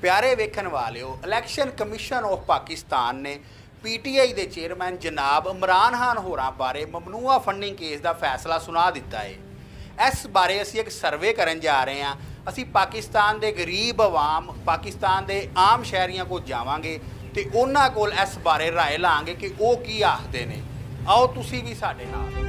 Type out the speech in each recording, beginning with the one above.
ਪਿਆਰੇ ਵੇਖਣ ਵਾਲਿਓ ਇਲੈਕਸ਼ਨ ਕਮਿਸ਼ਨ ਆਫ ਪਾਕਿਸਤਾਨ ਨੇ ਪੀਟੀਆਈ ਦੇ ਚੇਅਰਮੈਨ ਜਨਾਬ ਇਮਰਾਨ ਖਾਨ ਹੋਰਾਂ ਬਾਰੇ ਮਮਨੂਆ ਫੰਡਿੰਗ ਕੇਸ ਦਾ ਫੈਸਲਾ ਸੁਣਾ ਦਿੱਤਾ ਹੈ ਇਸ ਬਾਰੇ ਅਸੀਂ ਇੱਕ ਸਰਵੇ ਕਰਨ ਜਾ ਰਹੇ ਹਾਂ ਅਸੀਂ ਪਾਕਿਸਤਾਨ ਦੇ ਗਰੀਬ ਆਵਾਮ ਪਾਕਿਸਤਾਨ ਦੇ ਆਮ ਸ਼ਹਿਰੀਆਂ ਕੋਲ ਜਾਵਾਂਗੇ ਤੇ ਉਹਨਾਂ ਕੋਲ ਇਸ ਬਾਰੇ رائے ਲਾਂਗੇ ਕਿ ਉਹ ਕੀ ਆਖਦੇ ਨੇ ਆਓ ਤੁਸੀਂ ਵੀ ਸਾਡੇ ਨਾਲ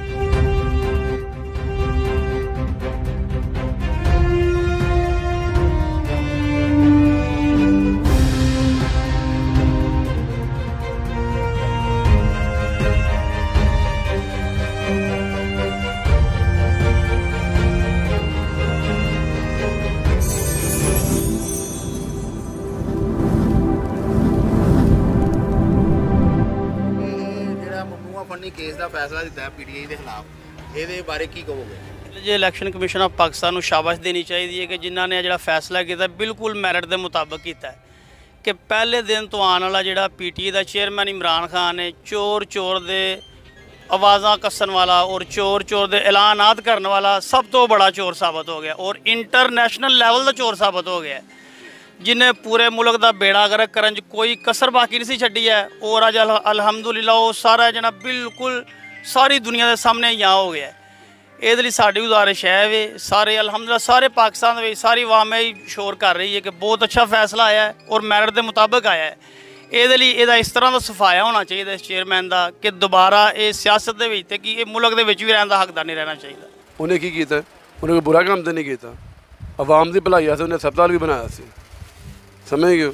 ਕੇਸ ਦਾ ਫੈਸਲਾ ਦਿੱਤਾ ਹੈ ਪੀਟੀਆਈ ਦੇ ਖਿਲਾਫ, ਇਹਦੇ ਬਾਰੇ ਕੀ ਕਹੋਗੇ? ਜੇ ਇਲੈਕਸ਼ਨ ਕਮਿਸ਼ਨ ਆਫ ਪਾਕਿਸਤਾਨ ਨੂੰ ਸ਼ਾਬਾਸ਼ ਦੇਣੀ ਚਾਹੀਦੀ ਹੈ ਕਿ ਜਿਨ੍ਹਾਂ ਨੇ ਜਿਹੜਾ ਫੈਸਲਾ ਕੀਤਾ, ਬਿਲਕੁਲ ਮੈਰਿਟ ਦੇ ਮੁਤਾਬਕ ਕੀਤਾ ਕਿ ਪਹਿਲੇ ਦਿਨ ਤੋਂ ਆਉਣ ਵਾਲਾ ਜਿਹੜਾ ਪੀਟੀਏ ਦਾ ਚੇਅਰਮੈਨ ਇਮਰਾਨ ਖਾਨ ਨੇ ਚੋਰ ਚੋਰ ਦੇ ਆਵਾਜ਼ਾਂ ਕੱਸਣ ਵਾਲਾ ਔਰ ਚੋਰ ਚੋਰ ਦੇ ਐਲਾਨਾਤ ਕਰਨ ਵਾਲਾ ਸਭ ਤੋਂ ਬੜਾ ਚੋਰ ਸਾਬਤ ਹੋ ਗਿਆ ਔਰ ਇੰਟਰਨੈਸ਼ਨਲ ਲੈਵਲ ਦਾ ਚੋਰ ਸਾਬਤ ਹੋ ਗਿਆ ਜਿਨੇ ਪੂਰੇ ਮੁਲਕ ਦਾ ਬੇੜਾ ਗਰਕ ਕਰਨ 'ਚ ਕੋਈ ਕਸਰ ਬਾਕੀ ਨਹੀਂ ਸੀ ਛੱਡੀ ਹੈ ਔਰ ਅੱਜ ਅਲ- ਅਲਹਮਦੁਲਿਲਾ, ਉਹ ਸਾਰਾ ਜਣਾ ਬਿਲਕੁਲ ਸਾਰੀ ਦੁਨੀਆ ਦੇ ਸਾਹਮਣੇ ਜਾਂ ਹੋ ਗਿਆ ਹੈ। ਇਹਦੇ ਲਈ ਸਾਡੀ ਗੁਜ਼ਾਰਿਸ਼ ਹੈ ਵੇ ਸਾਰੇ ਅਲਹਮਦੁਲਿਲਾ, ਸਾਰੇ ਪਾਕਿਸਤਾਨ ਦੇ ਵਿੱਚ ਸਾਰੀ ਆਵਾਮ ਇਹ ਸ਼ੋਰ ਕਰ ਰਹੀ ਹੈ ਕਿ ਬਹੁਤ ਅੱਛਾ ਫੈਸਲਾ ਆਇਆ ਹੈ ਔਰ ਮੈਰਿਟ ਦੇ ਮੁਤਾਬਕ ਆਇਆ ਹੈ। ਇਹਦੇ ਲਈ ਇਹਦਾ ਇਸ ਤਰ੍ਹਾਂ ਦਾ ਸਫਾਇਆ ਹੋਣਾ ਚਾਹੀਦਾ ਇਸ ਚੇਅਰਮੈਨ ਦਾ ਕਿ ਦੁਬਾਰਾ ਇਹ ਸਿਆਸਤ ਦੇ ਵਿੱਚ ਤੇ ਕਿ ਇਹ ਮੁਲਕ ਦੇ ਵਿੱਚ ਵੀ ਰਹਿਣ ਦਾ ਹੱਕਦਾਰ ਨਹੀਂ ਰਹਿਣਾ ਚਾਹੀਦਾ। ਉਹਨੇ ਕੀ ਕੀਤਾ? ਉਹਨੇ ਕੋਈ ਬੁਰਾ ਕੰਮ ਤਾਂ ਨਹੀਂ ਕੀਤਾ? ਆਵਾਮ ਦੀ ਭਲਾਈ ਵਾਸਤੇ ਉਹਨੇ ਹਸਪਤਾਲ ਵੀ ਬਣਾਇਆ ਸੀ। ਸਮਝ ਗਏ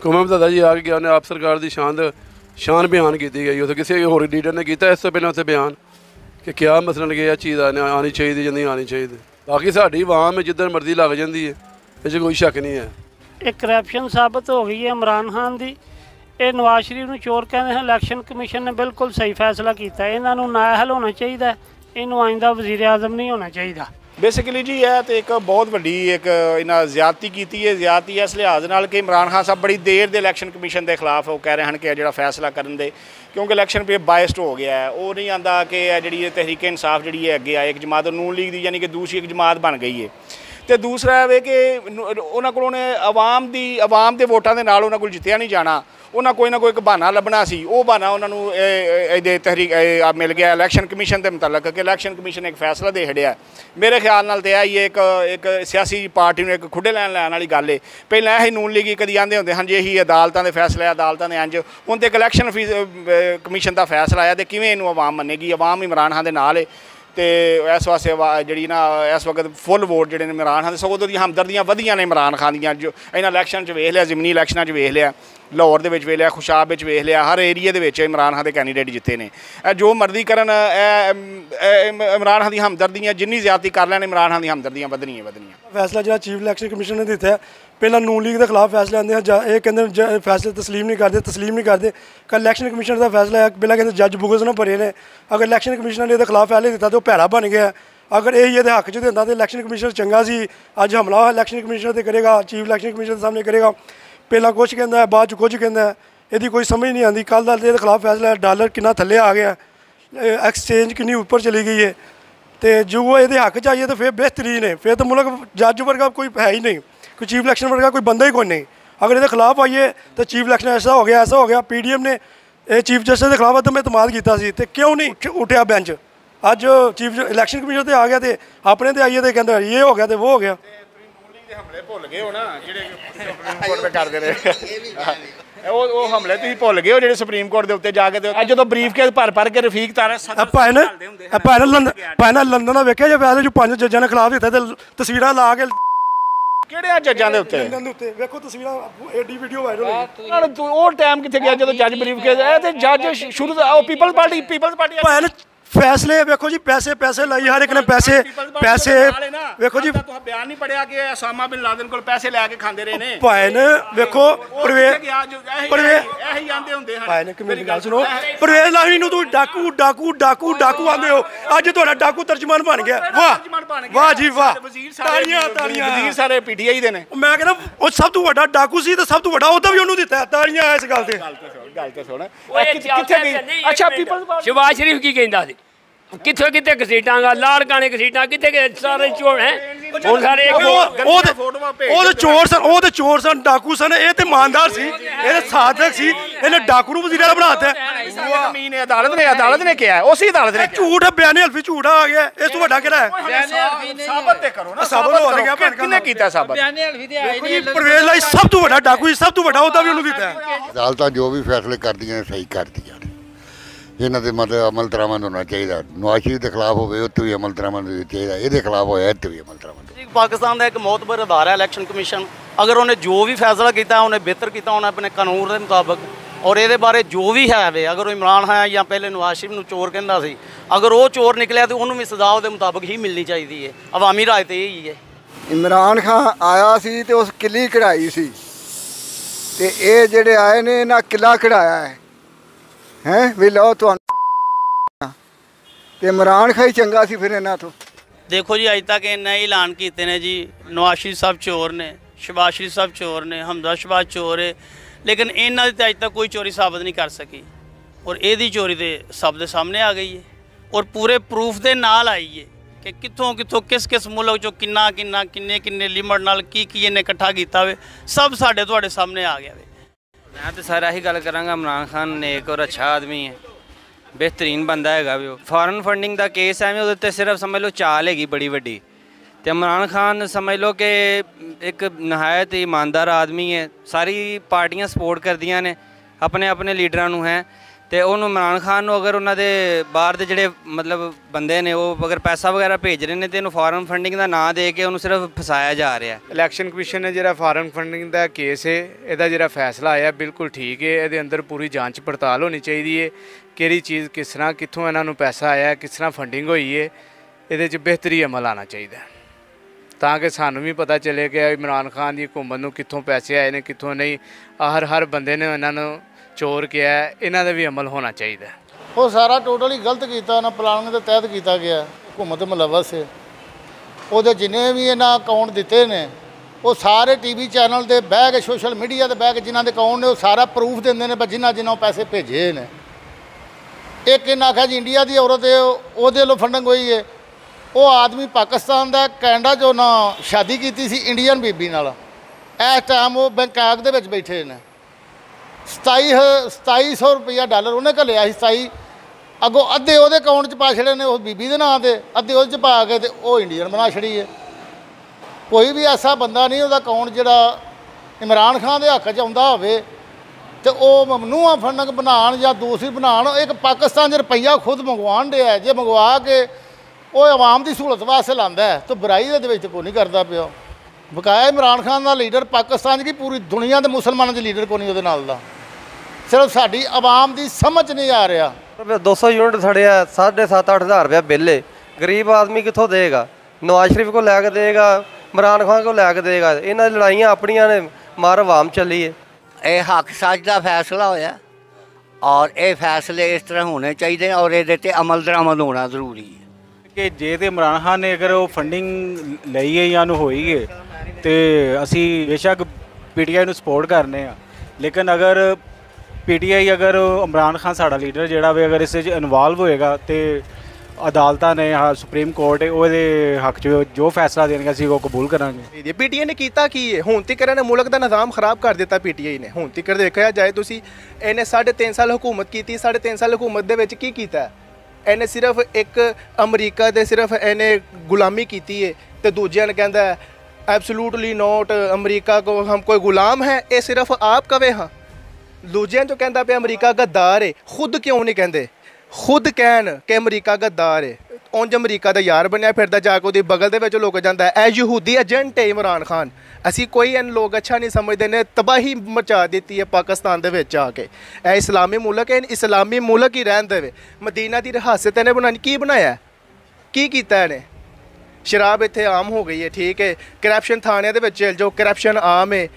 ਕੌਮਮ ਦਾ ਜੀ ਆ ਕੇ ਗਿਆ, ਉਹਨੇ ਆਪ ਸਰਕਾਰ ਦੀ ਸ਼ਾਨ ਦਾ ਸ਼ਾਨ ਬਿਆਨ ਕੀਤੀ ਗਈ। ਉੱਥੇ ਕਿਸੇ ਹੋਰ ਲੀਡਰ ਨੇ ਕੀਤਾ, ਇਸ ਤੋਂ ਪਹਿਲਾਂ ਉੱਥੇ ਬਿਆਨ ਕਿ ਕਿਆ ਮਸਲਾ ਕਿ ਇਹ ਚੀਜ਼ ਆ- ਆਉਣੀ ਚਾਹੀਦੀ ਜਾਂ ਨਹੀਂ ਆਉਣੀ ਚਾਹੀਦੀ। ਬਾਕੀ ਸਾਡੀ ਆਵਾਮ ਜਿੱਦਾਂ ਮਰਜ਼ੀ ਲੱਗ ਜਾਂਦੀ ਹੈ, ਇਹ 'ਚ ਕੋਈ ਸ਼ੱਕ ਨਹੀਂ ਹੈ। ਇਹ ਕਰਪਸ਼ਨ ਸਾਬਤ ਹੋ ਗਈ ਹੈ ਇਮਰਾਨ ਖਾਨ ਦੀ। ਇਹ ਨਵਾਜ਼ ਸ਼ਰੀਫ ਨੂੰ ਚੋਰ ਕਹਿੰਦੇ ਹਨ ਇਲੈਕਸ਼ਨ ਕਮਿਸ਼ਨ ਨੇ ਬਿਲਕੁਲ ਸਹੀ ਫੈਸਲਾ ਕੀਤਾ ਇਹਨਾਂ ਨੂੰ ਨਾਅਹਲ ਹੋਣਾ ਚਾਹੀਦਾ, ਇਹਨੂੰ ਆਇੰਦਾ ਵਜ਼ੀਰ ਆਜ਼ਮ ਨਹੀਂ ਹੋਣਾ ਚਾਹੀਦਾ। ਬੇਸਿਕਲੀ ਜੀ ਇਹ ਤੇ ਇੱਕ ਬਹੁਤ ਵੱਡੀ ਇੱਕ ਇਹਨਾਂ ਜ਼ਿਆਦਤੀ ਕੀਤੀ ਹੈ, ਜ਼ਿਆਦਤੀ ਇਸ ਲਿਹਾਜ਼ ਨਾਲ ਕਿ ਇਮਰਾਨ ਖਾਨ ਸਾਹਿਬ ਬੜੀ ਦੇਰ ਦੇ ਇਲੈਕਸ਼ਨ ਕਮਿਸ਼ਨ ਦੇ ਖਿਲਾਫ ਉਹ ਕਹਿ ਰਹੇ ਹਨ ਕਿ ਇਹ ਜਿਹੜਾ ਫੈਸਲਾ ਕਰਨ ਦੇ, ਕਿਉਂਕਿ ਇਲੈਕਸ਼ਨ ਪੇ ਬਾਇਸਡ ਹੋ ਗਿਆ ਹੈ। ਉਹ ਨਹੀਂ ਆਂਦਾ ਕਿ ਇਹ ਜਿਹੜੀ ਇਹ ਤਹਿਰੀਕ ਇਨਸਾਫ ਜਿਹੜੀ ਹੈ ਅੱਗੇ ਆਏ, ਇੱਕ ਜਮਾਤ ਨੂਨ ਲੀਗ ਦੀ, ਯਾਨੀ ਕਿ ਦੂਸਰੀ ਇੱਕ ਜਮਾਤ ਬਣ ਗਈ ਹੈ। ਤੇ ਦੂਸਰਾ ਇਹ ਵੇ ਕਿ ਉਹਨਾਂ ਕੋਲੋਂ ਨੇ ਆਵਾਮ ਦੀ, ਆਵਾਮ ਦੇ ਵੋਟਾਂ ਦੇ ਨਾਲ ਉਹਨਾਂ ਕੋਲ ਜਿੱਤਿਆ ਨਹੀਂ ਜਾਣਾ। ਉਹਨਾਂ ਕੋਈ ਨਾ ਕੋਈ ਇੱਕ ਬਹਾਨਾ ਲੱਭਣਾ ਸੀ। ਉਹ ਬਹਾਨਾ ਉਹਨਾਂ ਨੂੰ ਇਹ- ਇਹਦੇ ਤਹਿਰੀਕ ਮਿਲ ਗਿਆ ਇਲੈਕਸ਼ਨ ਕਮਿਸ਼ਨ ਦੇ ਮੁਤਲਕ ਕਿ ਇਲੈਕਸ਼ਨ ਕਮਿਸ਼ਨ ਇੱਕ ਫੈਸਲਾ ਦੇ ਹੜਿਆ ਮੇਰੇ ਖਿਆਲ ਨਾਲ ਤੇ ਇਹ ਹੀ ਇੱਕ ਇੱਕ ਸਿਆਸੀ ਪਾਰਟੀ ਨੂੰ ਇੱਕ ਖੁੱਡੇ ਲੈਣ ਲੈਣ ਵਾਲੀ ਗੱਲ ਏ। ਪਹਿਲਾਂ ਇਹ ਨੂਨ ਲੀਗੀ ਕਦੀ ਆਂਦੇ ਹੁੰਦੇ ਹਨ, ਜੇ ਇਹੀ ਅਦਾਲਤਾਂ ਦੇ ਫੈਸਲੇ, ਅਦਾਲਤਾਂ ਦੇ ਇੰਜ। ਹੁਣ ਤੇ ਇੱਕ ਇਲੈਕਸ਼ਨ ਫੀਸ- ਕਮਿਸ਼ਨ ਦਾ ਫੈਸਲਾ ਆਇਆ ਤੇ ਕਿਵੇਂ ਇਹਨੂੰ ਆਵਾਮ ਮੰਨੇਗੀ? ਆਵਾਮ ਇਮਰਾਨ ਖਾਨ ਦੇ ਨਾਲ ਏ। ਤੇ ਇਸ ਵਾਸਤੇ ਵਾ- ਜਿਹੜੀ ਨਾ, ਇਸ ਵਕਤ ਫੁੱਲ ਵੋਟ ਜਿਹੜੇ ਨੇ ਇਮਰਾਨ ਖਾਨ ਦੇ, ਸਗੋਂ ਉਹਦੀਆਂ ਹਮਦਰਦੀਆਂ ਵਧੀਆਂ ਨੇ ਇਮਰਾਨ ਖਾਨ ਦੀਆਂ। ਜੋ ਇਹਨਾਂ ਇਲੈਕਸ਼ਨ 'ਚ ਵੇਖ ਲਿਆ, ਜ਼ਿਮਨੀ ਇਲੈਕਸ਼ਨਾਂ 'ਚ ਵੇਖ ਲਿਆ, ਲਾਹੌਰ ਦੇ ਵਿੱਚ ਵੇਖ ਲਿਆ, ਖੁਸ਼ਾਬ ਵਿੱਚ ਵੇਖ ਲਿਆ, ਹਰ ਏਰੀਆ ਦੇ ਵਿੱਚ ਇਮਰਾਨ ਖਾਨ ਦੇ ਕੈਂਡੀਡੇਟ ਜਿੱਤੇ ਨੇ। ਇਹ ਜੋ ਮਰਜ਼ੀ ਕਰਨ, ਇਹ ਇਮਰਾਨ ਖਾਨ ਦੀ ਹਮਦਰਦੀਆਂ, ਜਿੰਨੀ ਜ਼ਿਆਦਤੀ ਕਰ ਲੈਣ, ਇਮਰਾਨ ਖਾਨ ਦੀ ਹਮਦਰਦੀਆਂ ਵਧਣੀਆਂ ਵਧਣੀਆਂ। ਫੈਸਲਾ ਜਿਹੜਾ ਚੀਫ ਇਲੈਕਸ਼ਨ ਕਮਿਸ਼ਨ ਨੇ ਦਿੱਤਾ ਪਹਿਲਾਂ ਨੂਨ ਲੀਗ ਦੇ ਖਿਲਾਫ ਫੈਸਲੇ ਆਉਂਦੇ ਆ, ਜਾਂ ਇਹ ਕਹਿੰਦੇ ਜ- ਫੈਸਲੇ ਤਸਲੀਮ ਨਹੀਂ ਕਰਦੇ, ਤਸਲੀਮ ਨਹੀਂ ਕਰਦੇ। ਕੱਲ ਇਲੈਕਸ਼ਨ ਕਮਿਸ਼ਨ ਦਾ ਫੈਸਲਾ ਹੈ ਪਹਿਲਾਂ ਕਹਿੰਦੇ ਜੱਜ ਬੁਗਸ ਨੂੰ ਭਰੇ ਨੇ। ਅਗਰ ਇਲੈਕਸ਼ਨ ਕਮਿਸ਼ਨ ਨੇ ਇਹਦੇ ਖਿਲਾਫ ਫੈਸਲੇ ਦਿੱਤਾ ਤਾਂ ਉਹ ਭੈੜਾ ਬਣ ਗਿਆ। ਅਗਰ ਇਹ ਹੀ ਇਹਦੇ ਹੱਕ 'ਚ ਦਿੰਦਾ ਤਾਂ ਇਲੈਕਸ਼ਨ ਕਮਿਸ਼ਨ ਚੰਗਾ ਸੀ, ਅੱਜ ਹਮਲਾ ਇਲੈਕਸ਼ਨ ਕਮਿਸ਼ਨ ਤੇ ਕਰੇਗਾ, ਚੀਫ ਇਲੈਕਸ਼ਨ ਕਮਿਸ਼ਨ ਦੇ ਸਾਹਮਣੇ ਕਰੇਗਾ। ਪਹਿਲਾਂ ਕੁਝ ਕਹਿੰਦਾ ਬਾਅਦ 'ਚ ਕੁਝ ਕਹਿੰਦਾ ਇਹਦੀ ਕੋਈ ਸਮਝ ਨਹੀਂ ਆਉਂਦੀ ਕੱਲ ਦਾ ਇਹਦੇ ਖਿਲਾਫ ਫੈਸਲਾ ਡਾਲਰ ਕਿੰਨਾ ਥੱਲੇ ਆ ਗਿਆ। ਐਕਸਚੇਂਜ ਕਿੰਨੀ ਉੱਪਰ ਚਲੀ ਗਈ ਹੈ। ਤੇ ਜੋ ਇਹਦੇ ਹੱਕ ਚ ਆਈਏ ਤਾਂ ਫਿਰ ਬਿਹਤਰੀਨ ਹੈ। ਫਿਰ ਤਾਂ ਮੁਲਕ ਜੱਜ ਵਰਗਾ ਕੋਈ ਹੈ ਹੀ ਨਹੀਂ। ਕੋਈ ਚੀਫ ਇਲੈਕਸ਼ਨ ਵਰਗਾ ਕੋਈ ਬੰਦਾ ਹੀ ਕੋਈ ਨਹੀਂ। ਅਗਰ ਇਹਦੇ ਖਿਲਾਫ ਆਈਏ ਤਾਂ ਚੀਫ ਇਲੈਕਸ਼ਨ ਐਸਾ ਹੋ ਗਿਆ ਐਸਾ ਹੋ ਗਿਆ ਪੀਡੀਐਮ ਨੇ ਇਹ ਚੀਫ ਜਸਟਿਸ ਦੇ ਖਿਲਾਫ ਅਦਮ ਇਤਮਾਦ ਕੀਤਾ ਸੀ ਤੇ ਕਿਉਂ ਨਹੀਂ ਉੱਠ- ਉੱਠਿਆ ਬੈਂਚ ਅੱਜ ਚੀਫ ਇਲੈਕਸ਼ਨ ਕਮਿਸ਼ਨ ਤੇ ਆ ਗਿਆ ਤੇ ਆਪਣੇ ਤੇ ਆਈਏ ਤੇ ਕਹਿੰਦਾ ਇਹ ਹੋ ਗਿਆ ਤੇ ਉਹ ਹੋ ਗਿਆ। ਹਮਲੇ ਭੁੱਲ ਗਏ ਹੋ ਨਾ ਜਿਹੜੇ ਸੁਪਰੀਮ ਕੋਰਟ ਤੇ ਕਰਦੇ ਰਹੇ। ਉਹ ਉਹ ਹਮਲੇ ਤੁਸੀਂ ਭੁੱਲ ਗਏ ਹੋ ਜਿਹੜੇ ਸੁਪਰੀਮ ਕੋਰਟ ਦੇ ਉੱਤੇ ਜਾ ਕੇ ਤੇ ਅੱਜ ਜਦੋਂ ਬਰੀਫ ਕੇਸ ਭਰ ਭਰ ਕੇ ਰਫੀਕ ਤਾਰਾ ਹਨ। ਆਪਾਂ ਇਹਨਾਂ ਲੰਦਨ ਆਪਾਂ ਇਹਨਾਂ ਲੰਦਨ ਦਾ ਵੇਖਿਆ ਜੇ ਫੈਸਲੇ ਚ ਪੰਜ ਜੱਜਾਂ ਨੇ ਖਿਲਾਫ ਦਿੱਤਾ ਤੇ ਤਸਵੀਰਾਂ ਲਾ ਕੇ ਕਿਹੜੇ ਆ ਜੱਜਾਂ ਦੇ ਉੱਤੇ? ਲੰਦਨ ਦੇ ਉੱਤੇ। ਵੇਖੋ ਤਸਵੀਰਾਂ ਐਡੀ ਵੀਡੀਓ ਵਾਇਰਲ ਹੋਈ। ਨੂੰ ਉਹ ਟਾਈਮ ਕਿੱਥੇ ਗਿਆ ਜਦੋਂ ਜੱਜ ਬਰੀਫ ਕੇਸ ਆਇਆ ਤੇ ਜੱਜ ਸ਼ੁਰੂ ਤੋਂ ਉਹ ਪੀਪਲਜ਼ ਪਾਰਟੀ ਪੀਪਲਜ਼ ਪਾਰਟੀ ਭੈਣ ਫੈਸਲੇ ਵੇਖੋ ਜੀ ਪੈਸੇ ਪੈਸੇ ਲਾਈ ਹਰ ਇੱਕ ਨੇ ਪੈਸੇ ਪੈਸੇ ਵੇਖੋ ਜੀ। ਤੂੰ ਬਿਆਨ ਨਹੀਂ ਪੜਿਆ ਕਿ ਅਸਾਮਾ ਬਿਨ ਲਾਦਨ ਕੋਲ ਪੈਸੇ ਲੈ ਕੇ ਖਾਂਦੇ ਰਹੇ ਨੇ। ਭੈਣ ਵੇਖੋ ਪਰਵੇਜ਼ ਪਰਵੇਜ਼ ਇਹੀ ਆਂਦੇ ਹੁੰਦੇ ਹਨ। ਭੈਣ ਇੱਕ ਮੇਰੀ ਗੱਲ ਸੁਣੋ। ਪਰਵੇਜ਼ ਲਾਹੀ ਨੂੰ ਤੂੰ ਡਾਕੂ ਡਾਕੂ ਡਾਕੂ ਡਾਕੂ ਆਂਦੇ ਹੋ। ਅੱਜ ਤੁਹਾਡਾ ਡਾਕੂ ਤਰਜਮਾਨ ਬਣ ਗਿਆ। ਵਾਹ ਵਾਹ ਜੀ ਵਾਹ। ਤਾੜੀਆਂ ਤਾੜੀਆਂ। ਵਜ਼ੀਰ ਸਾਰੇ ਪੀਟੀਆਈ ਦੇ ਨੇ। ਮੈਂ ਕਹਿੰਦਾ ਉਹ ਸਭ ਤੋਂ ਵੱਡਾ ਡਾਕੂ ਸੀ ਤੇ ਸਭ ਤੋਂ ਵੱਡਾ ਉਹਦਾ ਵੀ ਉਹਨੂੰ ਦਿੱਤਾ ਤਾੜੀਆਂ ਇਸ ਗੱਲ ਤੇ। ਗੱਲ ਤੇ ਸੁਣ। ਇਹ ਕਿੱਥੇ ਗਈ? ਅੱਛਾ। ਪੀਪਲਜ਼ ਪਾਰਟੀ ਸ਼ਿਵਾਜ ਸ਼ਰੀਫ ਕੀ ਕਹਿੰਦਾ ਸੀ? ਕਿੱਥੇ ਕਿੱਥੇ ਘਸੀਟਾਂਗਾ ਲਾੜ ਗਾਣੇ ਘਸੀਟਾਂ ਕਿੱਥੇ ਗਏ ਸਾਰੇ ਚੋਣ ਹੈ? ਹੁਣ ਸਾਰੇ ਉਹ ਉਹ ਤੇ ਉਹ ਤੇ ਚੋਰ ਸਨ ਉਹ ਤੇ ਚੋਰ ਸਨ ਡਾਕੂ ਸਨ ਇਹ ਤੇ ਇਮਾਨਦਾਰ ਸੀ ਇਹ ਤੇ ਸਾਧਕ ਸੀ ਇਹਨੇ ਡਾਕੂ ਨੂੰ ਵਜ਼ੀਰ ਬਣਾਤਾ ਜ਼ਮੀਨ ਹੈ ਅਦਾਲਤ ਨੇ ਅਦਾਲਤ ਨੇ ਕਿਹਾ ਉਸੇ ਅਦਾਲਤ ਨੇ ਝੂਠ ਬਿਆਨੇ ਹਲਫੀ ਝੂਠਾ ਆ ਗਿਆ ਇਸ ਤੋਂ ਵੱਡਾ ਕਿਹੜਾ ਹੈ? ਸਾਬਤ ਤੇ ਕਰੋ ਨਾ ਸਾਬਤ ਹੋ। ਗਿਆ ਕਿਹਨੇ ਕੀਤਾ ਸਾਬਤ? ਦੇਖੋ ਜੀ ਪਰਵੇਜ਼ ਲਈ ਸਭ ਤੋਂ ਵੱਡਾ ਡਾਕੂ ਸੀ ਸਭ ਤੋਂ ਵੱਡਾ ਉਹਦਾ ਵੀ ਉਹਨੂੰ ਦਿੱਤਾ ਅਦਾਲਤਾਂ ਜੋ ਵੀ ਫੈਸਲੇ ਕਰਦੀਆਂ ਨੇ ਸਹੀ ਕਰਦੀਆਂ ਨੇ। ਇਹਨਾਂ ਦੇ ਮਤਲਬ ਅਮਲ ਦਰਾਮਦ ਹੋਣਾ ਚਾਹੀਦਾ। ਨਵਾਜ਼ ਸ਼ਰੀਫ ਦੇ ਖਿਲਾਫ ਹੋਵੇ ਉੱਤੇ ਵੀ ਅਮਲ ਦਰਾਮਦ ਹੋਣਾ ਚਾਹੀਦਾ। ਇਹਦੇ ਖਿਲਾਫ ਹੋਇਆ ਇੱਥੇ ਵੀ ਅਮਲ ਦਰਾਮਦ ਪਾਕਿਸਤਾਨ ਦਾ ਇੱਕ ਮੌਤਬਰ ਅਦਾਰਾ ਹੈ ਇਲੈਕਸ਼ਨ ਕਮਿਸ਼ਨ ਅਗਰ ਉਹਨੇ ਜੋ ਵੀ ਫੈਸਲਾ ਕੀਤਾ ਉਹਨੇ ਬਿਹਤਰ ਕੀਤਾ ਉਹਨੇ ਆਪਣੇ ਕਾਨੂੰਨ ਦੇ ਮੁਤਾਬਕ। ਔਰ ਇਹਦੇ ਬਾਰੇ ਜੋ ਵੀ ਹੈ ਵੇ ਅਗਰ ਉਹ ਇਮਰਾਨ ਖਾਨ ਜਾਂ ਪਹਿਲੇ ਨਵਾਜ਼ ਸ਼ਰੀਫ ਨੂੰ ਚੋਰ ਕਹਿੰਦਾ ਸੀ ਅਗਰ ਉਹ ਚੋਰ ਨਿਕਲਿਆ ਤੇ ਉਹਨੂੰ ਵੀ ਸਜ਼ਾ ਉਹਦੇ ਮੁਤਾਬਕ ਹੀ ਮਿਲਣੀ ਚਾਹੀਦੀ ਹੈ। ਅਵਾਮੀ ਰਾਏ ਤੇ ਇਹ ਹੀ ਹੈ। ਇਮਰਾਨ ਖਾਨ ਆਇਆ ਸੀ ਤੇ ਉਸ ਕਿੱਲੀ ਕਢਾਈ ਸੀ। ਤੇ ਇਹ ਜਿਹੜੇ ਆਏ ਨੇ ਇਹਨਾਂ ਕਿਲਾ ਕਢਾਇਆ ਹੈ। ਹੈ ਵੀ ਲਓ ਤੁਹਾਨੂੰ ਤੇ ਇਮਰਾਨ ਖਾਨ ਚੰਗਾ ਸੀ ਫਿਰ ਇਹਨਾਂ ਤੋਂ। ਦੇਖੋ ਜੀ, ਅੱਜ ਤੱਕ ਇੰਨਾ ਹੀ ਐਲਾਨ ਕੀਤੇ ਨੇ ਜੀ। ਨਵਾਸ਼ੀ ਸਾਹਿਬ ਚੋਰ ਨੇ, ਸ਼ਬਾਸ਼ੀ ਸਾਹਿਬ ਚੋਰ ਨੇ, ਹਮਜ਼ਾ ਸ਼ਬਾਸ਼ ਚੋਰ ਹੈ ਲੇਕਿਨ ਇਹਨਾਂ ਦੀ ਤਾਂ ਅੱਜ ਤੱਕ ਕੋਈ ਚੋਰੀ ਸਾਬਤ ਨਹੀਂ ਕਰ ਸਕੀ। ਔਰ ਇਹਦੀ ਚੋਰੀ ਤੇ ਸਭ ਦੇ ਸਾਹਮਣੇ ਆ ਗਈ ਹੈ ਔਰ ਪੂਰੇ ਪ੍ਰੂਫ ਦੇ ਨਾਲ ਆਈ ਹੈ ਕਿ ਕਿੱਥੋਂ ਕਿੱਥੋਂ ਕਿਸ ਕਿਸ ਮੁਲਕ ਚੋਂ ਕਿੰਨਾ ਕਿੰਨਾ, ਕਿੰਨੇ ਕਿੰਨੇ ਲਿਮਟ ਨਾਲ ਕੀ ਕੀ ਇਹਨੇ ਇਕੱਠਾ ਕੀਤਾ ਹੋਵੇ ਸਭ ਸਾਡੇ ਤੁਹਾਡੇ ਸਾਹਮਣੇ ਆ ਗਿਆ ਵੇ। ਮੈਂ ਤਾਂ ਸਾਰਾ ਹੀ ਗੱਲ ਕਰਾਂਗਾ, ਇਮਰਾਨ ਖਾਨ ਨੇਕ ਔਰ ਅੱਛਾ ਆਦਮੀ ਹੈ। ਬਿਹਤਰੀਨ ਬੰਦਾ ਹੈਗਾ ਵੀ ਉਹ। ਫੋਰਨ ਫੰਡਿੰਗ ਦਾ ਕੇਸ ਐਵੇਂ ਉਹਦੇ ਤੇ ਸਿਰਫ ਸਮਝ ਲਓ ਚਾਲ ਹੈਗੀ ਬੜੀ ਵੱਡੀ। ਤੇ ਇਮਰਾਨ ਖਾਨ ਸਮਝ ਲਓ ਕਿ ਇੱਕ ਨਹਾਇਤ ਇਮਾਨਦਾਰ ਆਦਮੀ ਹੈ। ਸਾਰੀ ਪਾਰਟੀਆਂ ਸਪੋਰਟ ਕਰਦੀਆਂ ਨੇ ਆਪਣੇ ਆਪਣੇ ਲੀਡਰਾਂ ਨੂੰ ਹੈ। ਤੇ ਉਹਨੂੰ ਇਮਰਾਨ ਖਾਨ ਨੂੰ ਅਗਰ ਉਹਨਾਂ ਦੇ ਬਾਹਰ ਦੇ ਜਿਹੜੇ ਮਤਲਬ ਬੰਦੇ ਨੇ, ਉਹ ਅਗਰ ਪੈਸਾ ਵਗੈਰਾ ਭੇਜ ਰਹੇ ਨੇ ਤੇ ਇਹਨੂੰ ਫੋਰਨ ਫੰਡਿੰਗ ਦਾ ਨਾਂ ਦੇ ਕੇ ਉਹਨੂੰ ਸਿਰਫ ਫਸਾਇਆ ਜਾ ਰਿਹਾ। ਇਲੈਕਸ਼ਨ ਕਮਿਸ਼ਨ ਨੇ ਜਿਹੜਾ ਫੋਰਨ ਫੰਡਿੰਗ ਦਾ ਕੇਸ ਹੈ ਇਹਦਾ ਜਿਹੜਾ ਫੈਸਲਾ ਆਇਆ, ਬਿਲਕੁਲ ਠੀਕ ਹੈ ਇਹਦੇ ਅੰਦਰ ਪੂਰੀ ਜਾਂਚ ਪੜਤਾਲ ਹੋਣੀ ਚਾਹੀਦੀ ਹੈ ਕਿਹੜੀ ਚੀਜ਼ ਕਿਸ ਤਰ੍ਹਾਂ, ਕਿੱਥੋਂ ਇਹਨਾਂ ਨੂੰ ਪੈਸਾ ਆਇਆ, ਕਿਸ ਤਰ੍ਹਾਂ ਫੰਡਿੰਗ ਹੋਈ ਹੈ ਇਹਦੇ 'ਚ ਬਿਹਤਰੀ ਅਮਲ ਆਣਾ ਚਾਹੀਦਾ ਤਾਂ ਕਿ ਸਾਨੂੰ ਵੀ ਪਤਾ ਚੱਲੇ ਕਿ ਇਮਰਾਨ ਖਾਨ ਦੀ ਹਕੂਮਤ ਨੂੰ ਕਿੱਥੋਂ ਪੈਸੇ ਆਏ ਨੇ, ਕਿੱਥੋਂ ਨਹੀਂ। ਹਰ ਹਰ ਬੰਦੇ ਨੇ ਇਹਨਾਂ ਨੂੰ ਚੋਰ ਕਿਹਾ ਇਹਨਾਂ ਦਾ ਵੀ ਅਮਲ ਹੋਣਾ ਚਾਹੀਦਾ ਉਹ ਸਾਰਾ ਟੋਟਲੀ ਗਲਤ ਕੀਤਾ ਨਾ ਪਲਾਨ ਦੇ ਤਹਿਤ ਕੀਤਾ ਗਿਆ ਹਕੂਮਤ ਮੁਲਵਸ ਹੈ। ਉਹਦੇ ਜਿੰਨੇ ਵੀ ਇਹਨਾਂ ਅਕਾਊਂਟ ਦਿੱਤੇ ਨੇ, ਉਹ ਸਾਰੇ ਟੀਵੀ ਚੈਨਲ ਦੇ ਬਹਿ ਕੇ ਸੋਸ਼ਲ ਮੀਡੀਆ ਦੇ ਬਹਿ ਕੇ ਜਿਨ੍ਹਾਂ ਦੇ ਅਕਾਊਂਟ ਨੇ, ਉਹ ਸਾਰਾ ਪ੍ਰੂਫ ਦਿੰਦੇ ਨੇ ਬਈ ਜਿਨ੍ਹਾਂ ਜਿਨ੍ਹਾਂ ਉਹ ਪੈਸੇ ਭੇਜੇ ਨੇ। ਇੱਕ ਇਹਨਾਂ ਆਖਿਆ ਜੀ ਇੰਡੀਆ ਦੀ ਔਰਤ ਹੈ, ਉਹਦੇ ਵੱਲੋਂ ਫੰਡਿੰਗ ਹੋਈ ਹੈ। ਉਹ ਆਦਮੀ ਪਾਕਿਸਤਾਨ ਦਾ, ਕੈਨੇਡਾ ਜੋ ਨਾ ਸ਼ਾਦੀ ਕੀਤੀ ਸੀ ਇੰਡੀਅਨ ਬੀਬੀ ਨਾਲ। ਇਸ ਟਾਈਮ ਉਹ ਬੈਂਕਾਕ ਦੇ ਵਿੱਚ ਬੈਠੇ ਨੇ। 27 2700 ਰੁਪਇਆ ਡਾਲਰ ਉਹਨੇ ਘੱਲਿਆ ਸੀ 27 ਅੱਗੋਂ ਅੱਧੇ ਉਹਦੇ ਅਕਾਊਂਟ 'ਚ ਪਾ ਛੜੇ ਨੇ, ਉਹ ਬੀਬੀ ਦੇ ਨਾਂ ਤੇ, ਅੱਧੇ ਉਹਦੇ 'ਚ ਪਾ ਕੇ ਤੇ ਉਹ ਇੰਡੀਅਨ ਬਣਾ ਛੜੀ ਹੈ ਕੋਈ ਵੀ ਐਸਾ ਬੰਦਾ ਨਹੀਂ ਉਹਦਾ ਅਕਾਊਂਟ ਜਿਹੜਾ ਇਮਰਾਨ ਖਾਨ ਦੇ ਹੱਕ 'ਚ ਆਉਂਦਾ ਹੋਵੇ ਤੇ ਉਹ ਮਮਨੂਆ ਫੰਡਿੰਗ ਬਣਾਉਣ ਜਾਂ ਦੂਸਰੀ ਬਣਾਉਣ ਇੱਕ ਪਾਕਿਸਤਾਨ 'ਚ ਰੁਪਈਆ ਖੁਦ ਮੰਗਵਾਉਣ ਡਿਆ ਜੇ ਮੰਗਵਾ ਕੇ ਉਹ ਆਵਾਮ ਦੀ ਸਹੂਲਤ ਵਾਸਤੇ ਲਾਂਦਾ ਤਾਂ ਬੁਰਾਈ ਦੇ ਵਿੱਚ ਕੋਈ ਨਹੀਂ ਕਰਦਾ ਪਿਆ। ਬਕਾਇਆ ਇਮਰਾਨ ਖਾਨ ਦਾ ਲੀਡਰ ਪਾਕਿਸਤਾਨ 'ਚ ਕੀ ਪੂਰੀ ਦੁਨੀਆ ਦੇ ਮੁਸਲਮਾਨਾਂ 'ਚ ਲੀਡਰ ਕੋਈ ਨਹੀਂ ਉਹਦੇ ਨਾਲ ਦਾ। ਸਿਰਫ ਸਾਡੀ ਆਵਾਮ ਦੀ ਸਮਝ ਨਹੀਂ ਆ ਰਿਹਾ। 200 ਯੂਨਿਟ ਸੜਿਆ 7.5 8000 ਰੁਪਇਆ ਬਿੱਲ ਏ। ਗਰੀਬ ਆਦਮੀ ਕਿੱਥੋਂ ਦੇਗਾ ਨਵਾਜ਼ ਸ਼ਰੀਫ ਕੋ ਲੈ ਕੇ ਦੇਗਾ ਇਮਰਾਨ ਖਾਨ ਕੋ ਲੈ ਕੇ ਦੇਗਾ ਇਹਨਾਂ ਦੀ ਲੜਾਈਆਂ ਆਪਣੀਆਂ ਨੇ ਮਾਰ ਆਵਾਮ ਚੱਲੀ ਏ। ਇਹ ਹੱਕ ਸੱਚ ਦਾ ਫੈਸਲਾ ਹੋਇਆ ਔਰ ਇਹ ਫੈਸਲੇ ਇਸ ਤਰ੍ਹਾਂ ਹੋਣੇ ਚਾਹੀਦੇ ਔਰ ਇਹਦੇ ਤੇ ਅਮਲ ਦਰਾਮਦ ਹੋਣਾ ਜ਼ਰੂਰੀ ਹੈ ਕਿ ਜੇ ਤੇ ਇਮਰਾਨ ਖਾਨ ਨੇ ਅਗਰ ਉਹ ਫੰਡਿੰਗ ਲਈ ਹੈ ਜਾਂ ਨੂੰ ਹੋਈ ਹੈ ਤੇ ਅਸੀਂ ਬੇਸ਼ੱਕ ਪੀਟੀਆਈ ਨੂੰ ਸਪੋਰਟ ਕਰਨੇ ਆ। ਲੇਕਿਨ ਅਗਰ ਪੀਟੀਆਈ ਅਗਰ ਇਮਰਾਨ ਖਾਨ ਸਾਡਾ ਲੀਡਰ ਜਿਹੜਾ ਵੇ ਅਗਰ ਇਸ ਵਿੱਚ ਇਨਵੋਲਵ ਹੋਏਗਾ ਤੇ ਅਦਾਲਤਾਂ ਨੇ ਆਹ ਸੁਪਰੀਮ ਕੋਰਟ ਉਹਦੇ ਹੱਕ 'ਚ ਜੋ ਫੈਸਲਾ ਦੇਣਗੇ, ਅਸੀਂ ਉਹ ਕਬੂਲ ਕਰਾਂਗੇ। ਪੀਟੀਆਈ ਨੇ ਕੀਤਾ ਕੀ ਹੈ ਹੁਣ ਤੱਕ ਇਹਨੇ ਮੁਲਕ ਦਾ ਨਿਜ਼ਾਮ ਖਰਾਬ ਕਰ ਦਿੱਤਾ ਪੀਟੀਆਈ ਨੇ। ਹੁਣ ਤੱਕ ਦੇਖਿਆ ਜਾਏ ਤੁਸੀਂ, ਇਹਨੇ 3.5 ਸਾਲ ਹਕੂਮਤ ਕੀਤੀ 3.5 ਸਾਲ ਹਕੂਮਤ ਦੇ ਵਿੱਚ ਕੀ ਕੀਤਾ? ਇਹਨੇ ਸਿਰਫ ਇੱਕ ਅਮਰੀਕਾ ਦੇ ਸਿਰਫ ਇਹਨੇ ਗੁਲਾਮੀ ਕੀਤੀ ਹੈ ਤੇ ਦੂਜਿਆਂ ਨੇ ਕਹਿੰਦਾ ਐਬਸੋਲੂਟਲੀ ਨੋਟ ਅਮਰੀਕਾ ਕੋ ਹਮ ਕੋਈ ਗੁਲਾਮ ਹੈ, ਇਹ ਸਿਰਫ ਆਪ ਕਵੇ ਹਾਂ। ਦੂਜਿਆਂ ਤੋਂ ਕਹਿੰਦਾ ਪਿਆ ਅਮਰੀਕਾ ਗੱਦਾਰ ਏ। ਖੁਦ ਕਿਉਂ ਨਹੀਂ ਕਹਿੰਦੇ? ਖੁਦ ਕਹਿਣ ਕਿ ਅਮਰੀਕਾ ਗੱਦਾਰ ਏ। ਉਂਝ ਅਮਰੀਕਾ ਦਾ ਯਾਰ ਬਣਿਆ ਫਿਰਦਾ, ਜਾ ਕੇ ਉਹਦੀ ਬਗਲ ਦੇ ਵਿੱਚ ਲੁਕ ਜਾਂਦਾ ਹੈ। ਇਹ ਯਹੂਦੀ ਏਜੰਟ ਹੈ ਇਮਰਾਨ ਖਾਨ। ਅਸੀਂ ਕੋਈ ਇਹਨ ਲੋਕ ਅੱਛਾ ਨਹੀਂ ਸਮਝਦੇ ਨੇ। ਤਬਾਹੀ ਮਚਾ ਦਿੱਤੀ ਹੈ ਪਾਕਿਸਤਾਨ ਦੇ ਵਿੱਚ ਆ ਕੇ। ਇਹ ਇਸਲਾਮੀ ਮੁਲਕ ਹੈ, ਇਹਨੂੰ ਇਸਲਾਮੀ ਮੁਲਕ ਹੀ ਰਹਿਣ ਦੇਵੇ। ਮਦੀਨਾ ਦੀ ਰਿਹਾਸਤ ਇਹਨੇ ਬਣਾਉਣੀ ਕੀ ਬਣਾਇਆ ਕੀ ਕੀਤਾ ਇਹਨੇ? ਸ਼ਰਾਬ ਇੱਥੇ ਆਮ ਹੋ ਗਈ ਹੈ, ਠੀਕ ਹੈ। ਕਰਪਸ਼ਨ ਥਾਣਿਆਂ ਦੇ ਵਿੱਚ ਚਲ ਜਾਓ। ਕਰਪਸ਼ਨ ਆਮ ਹੈ।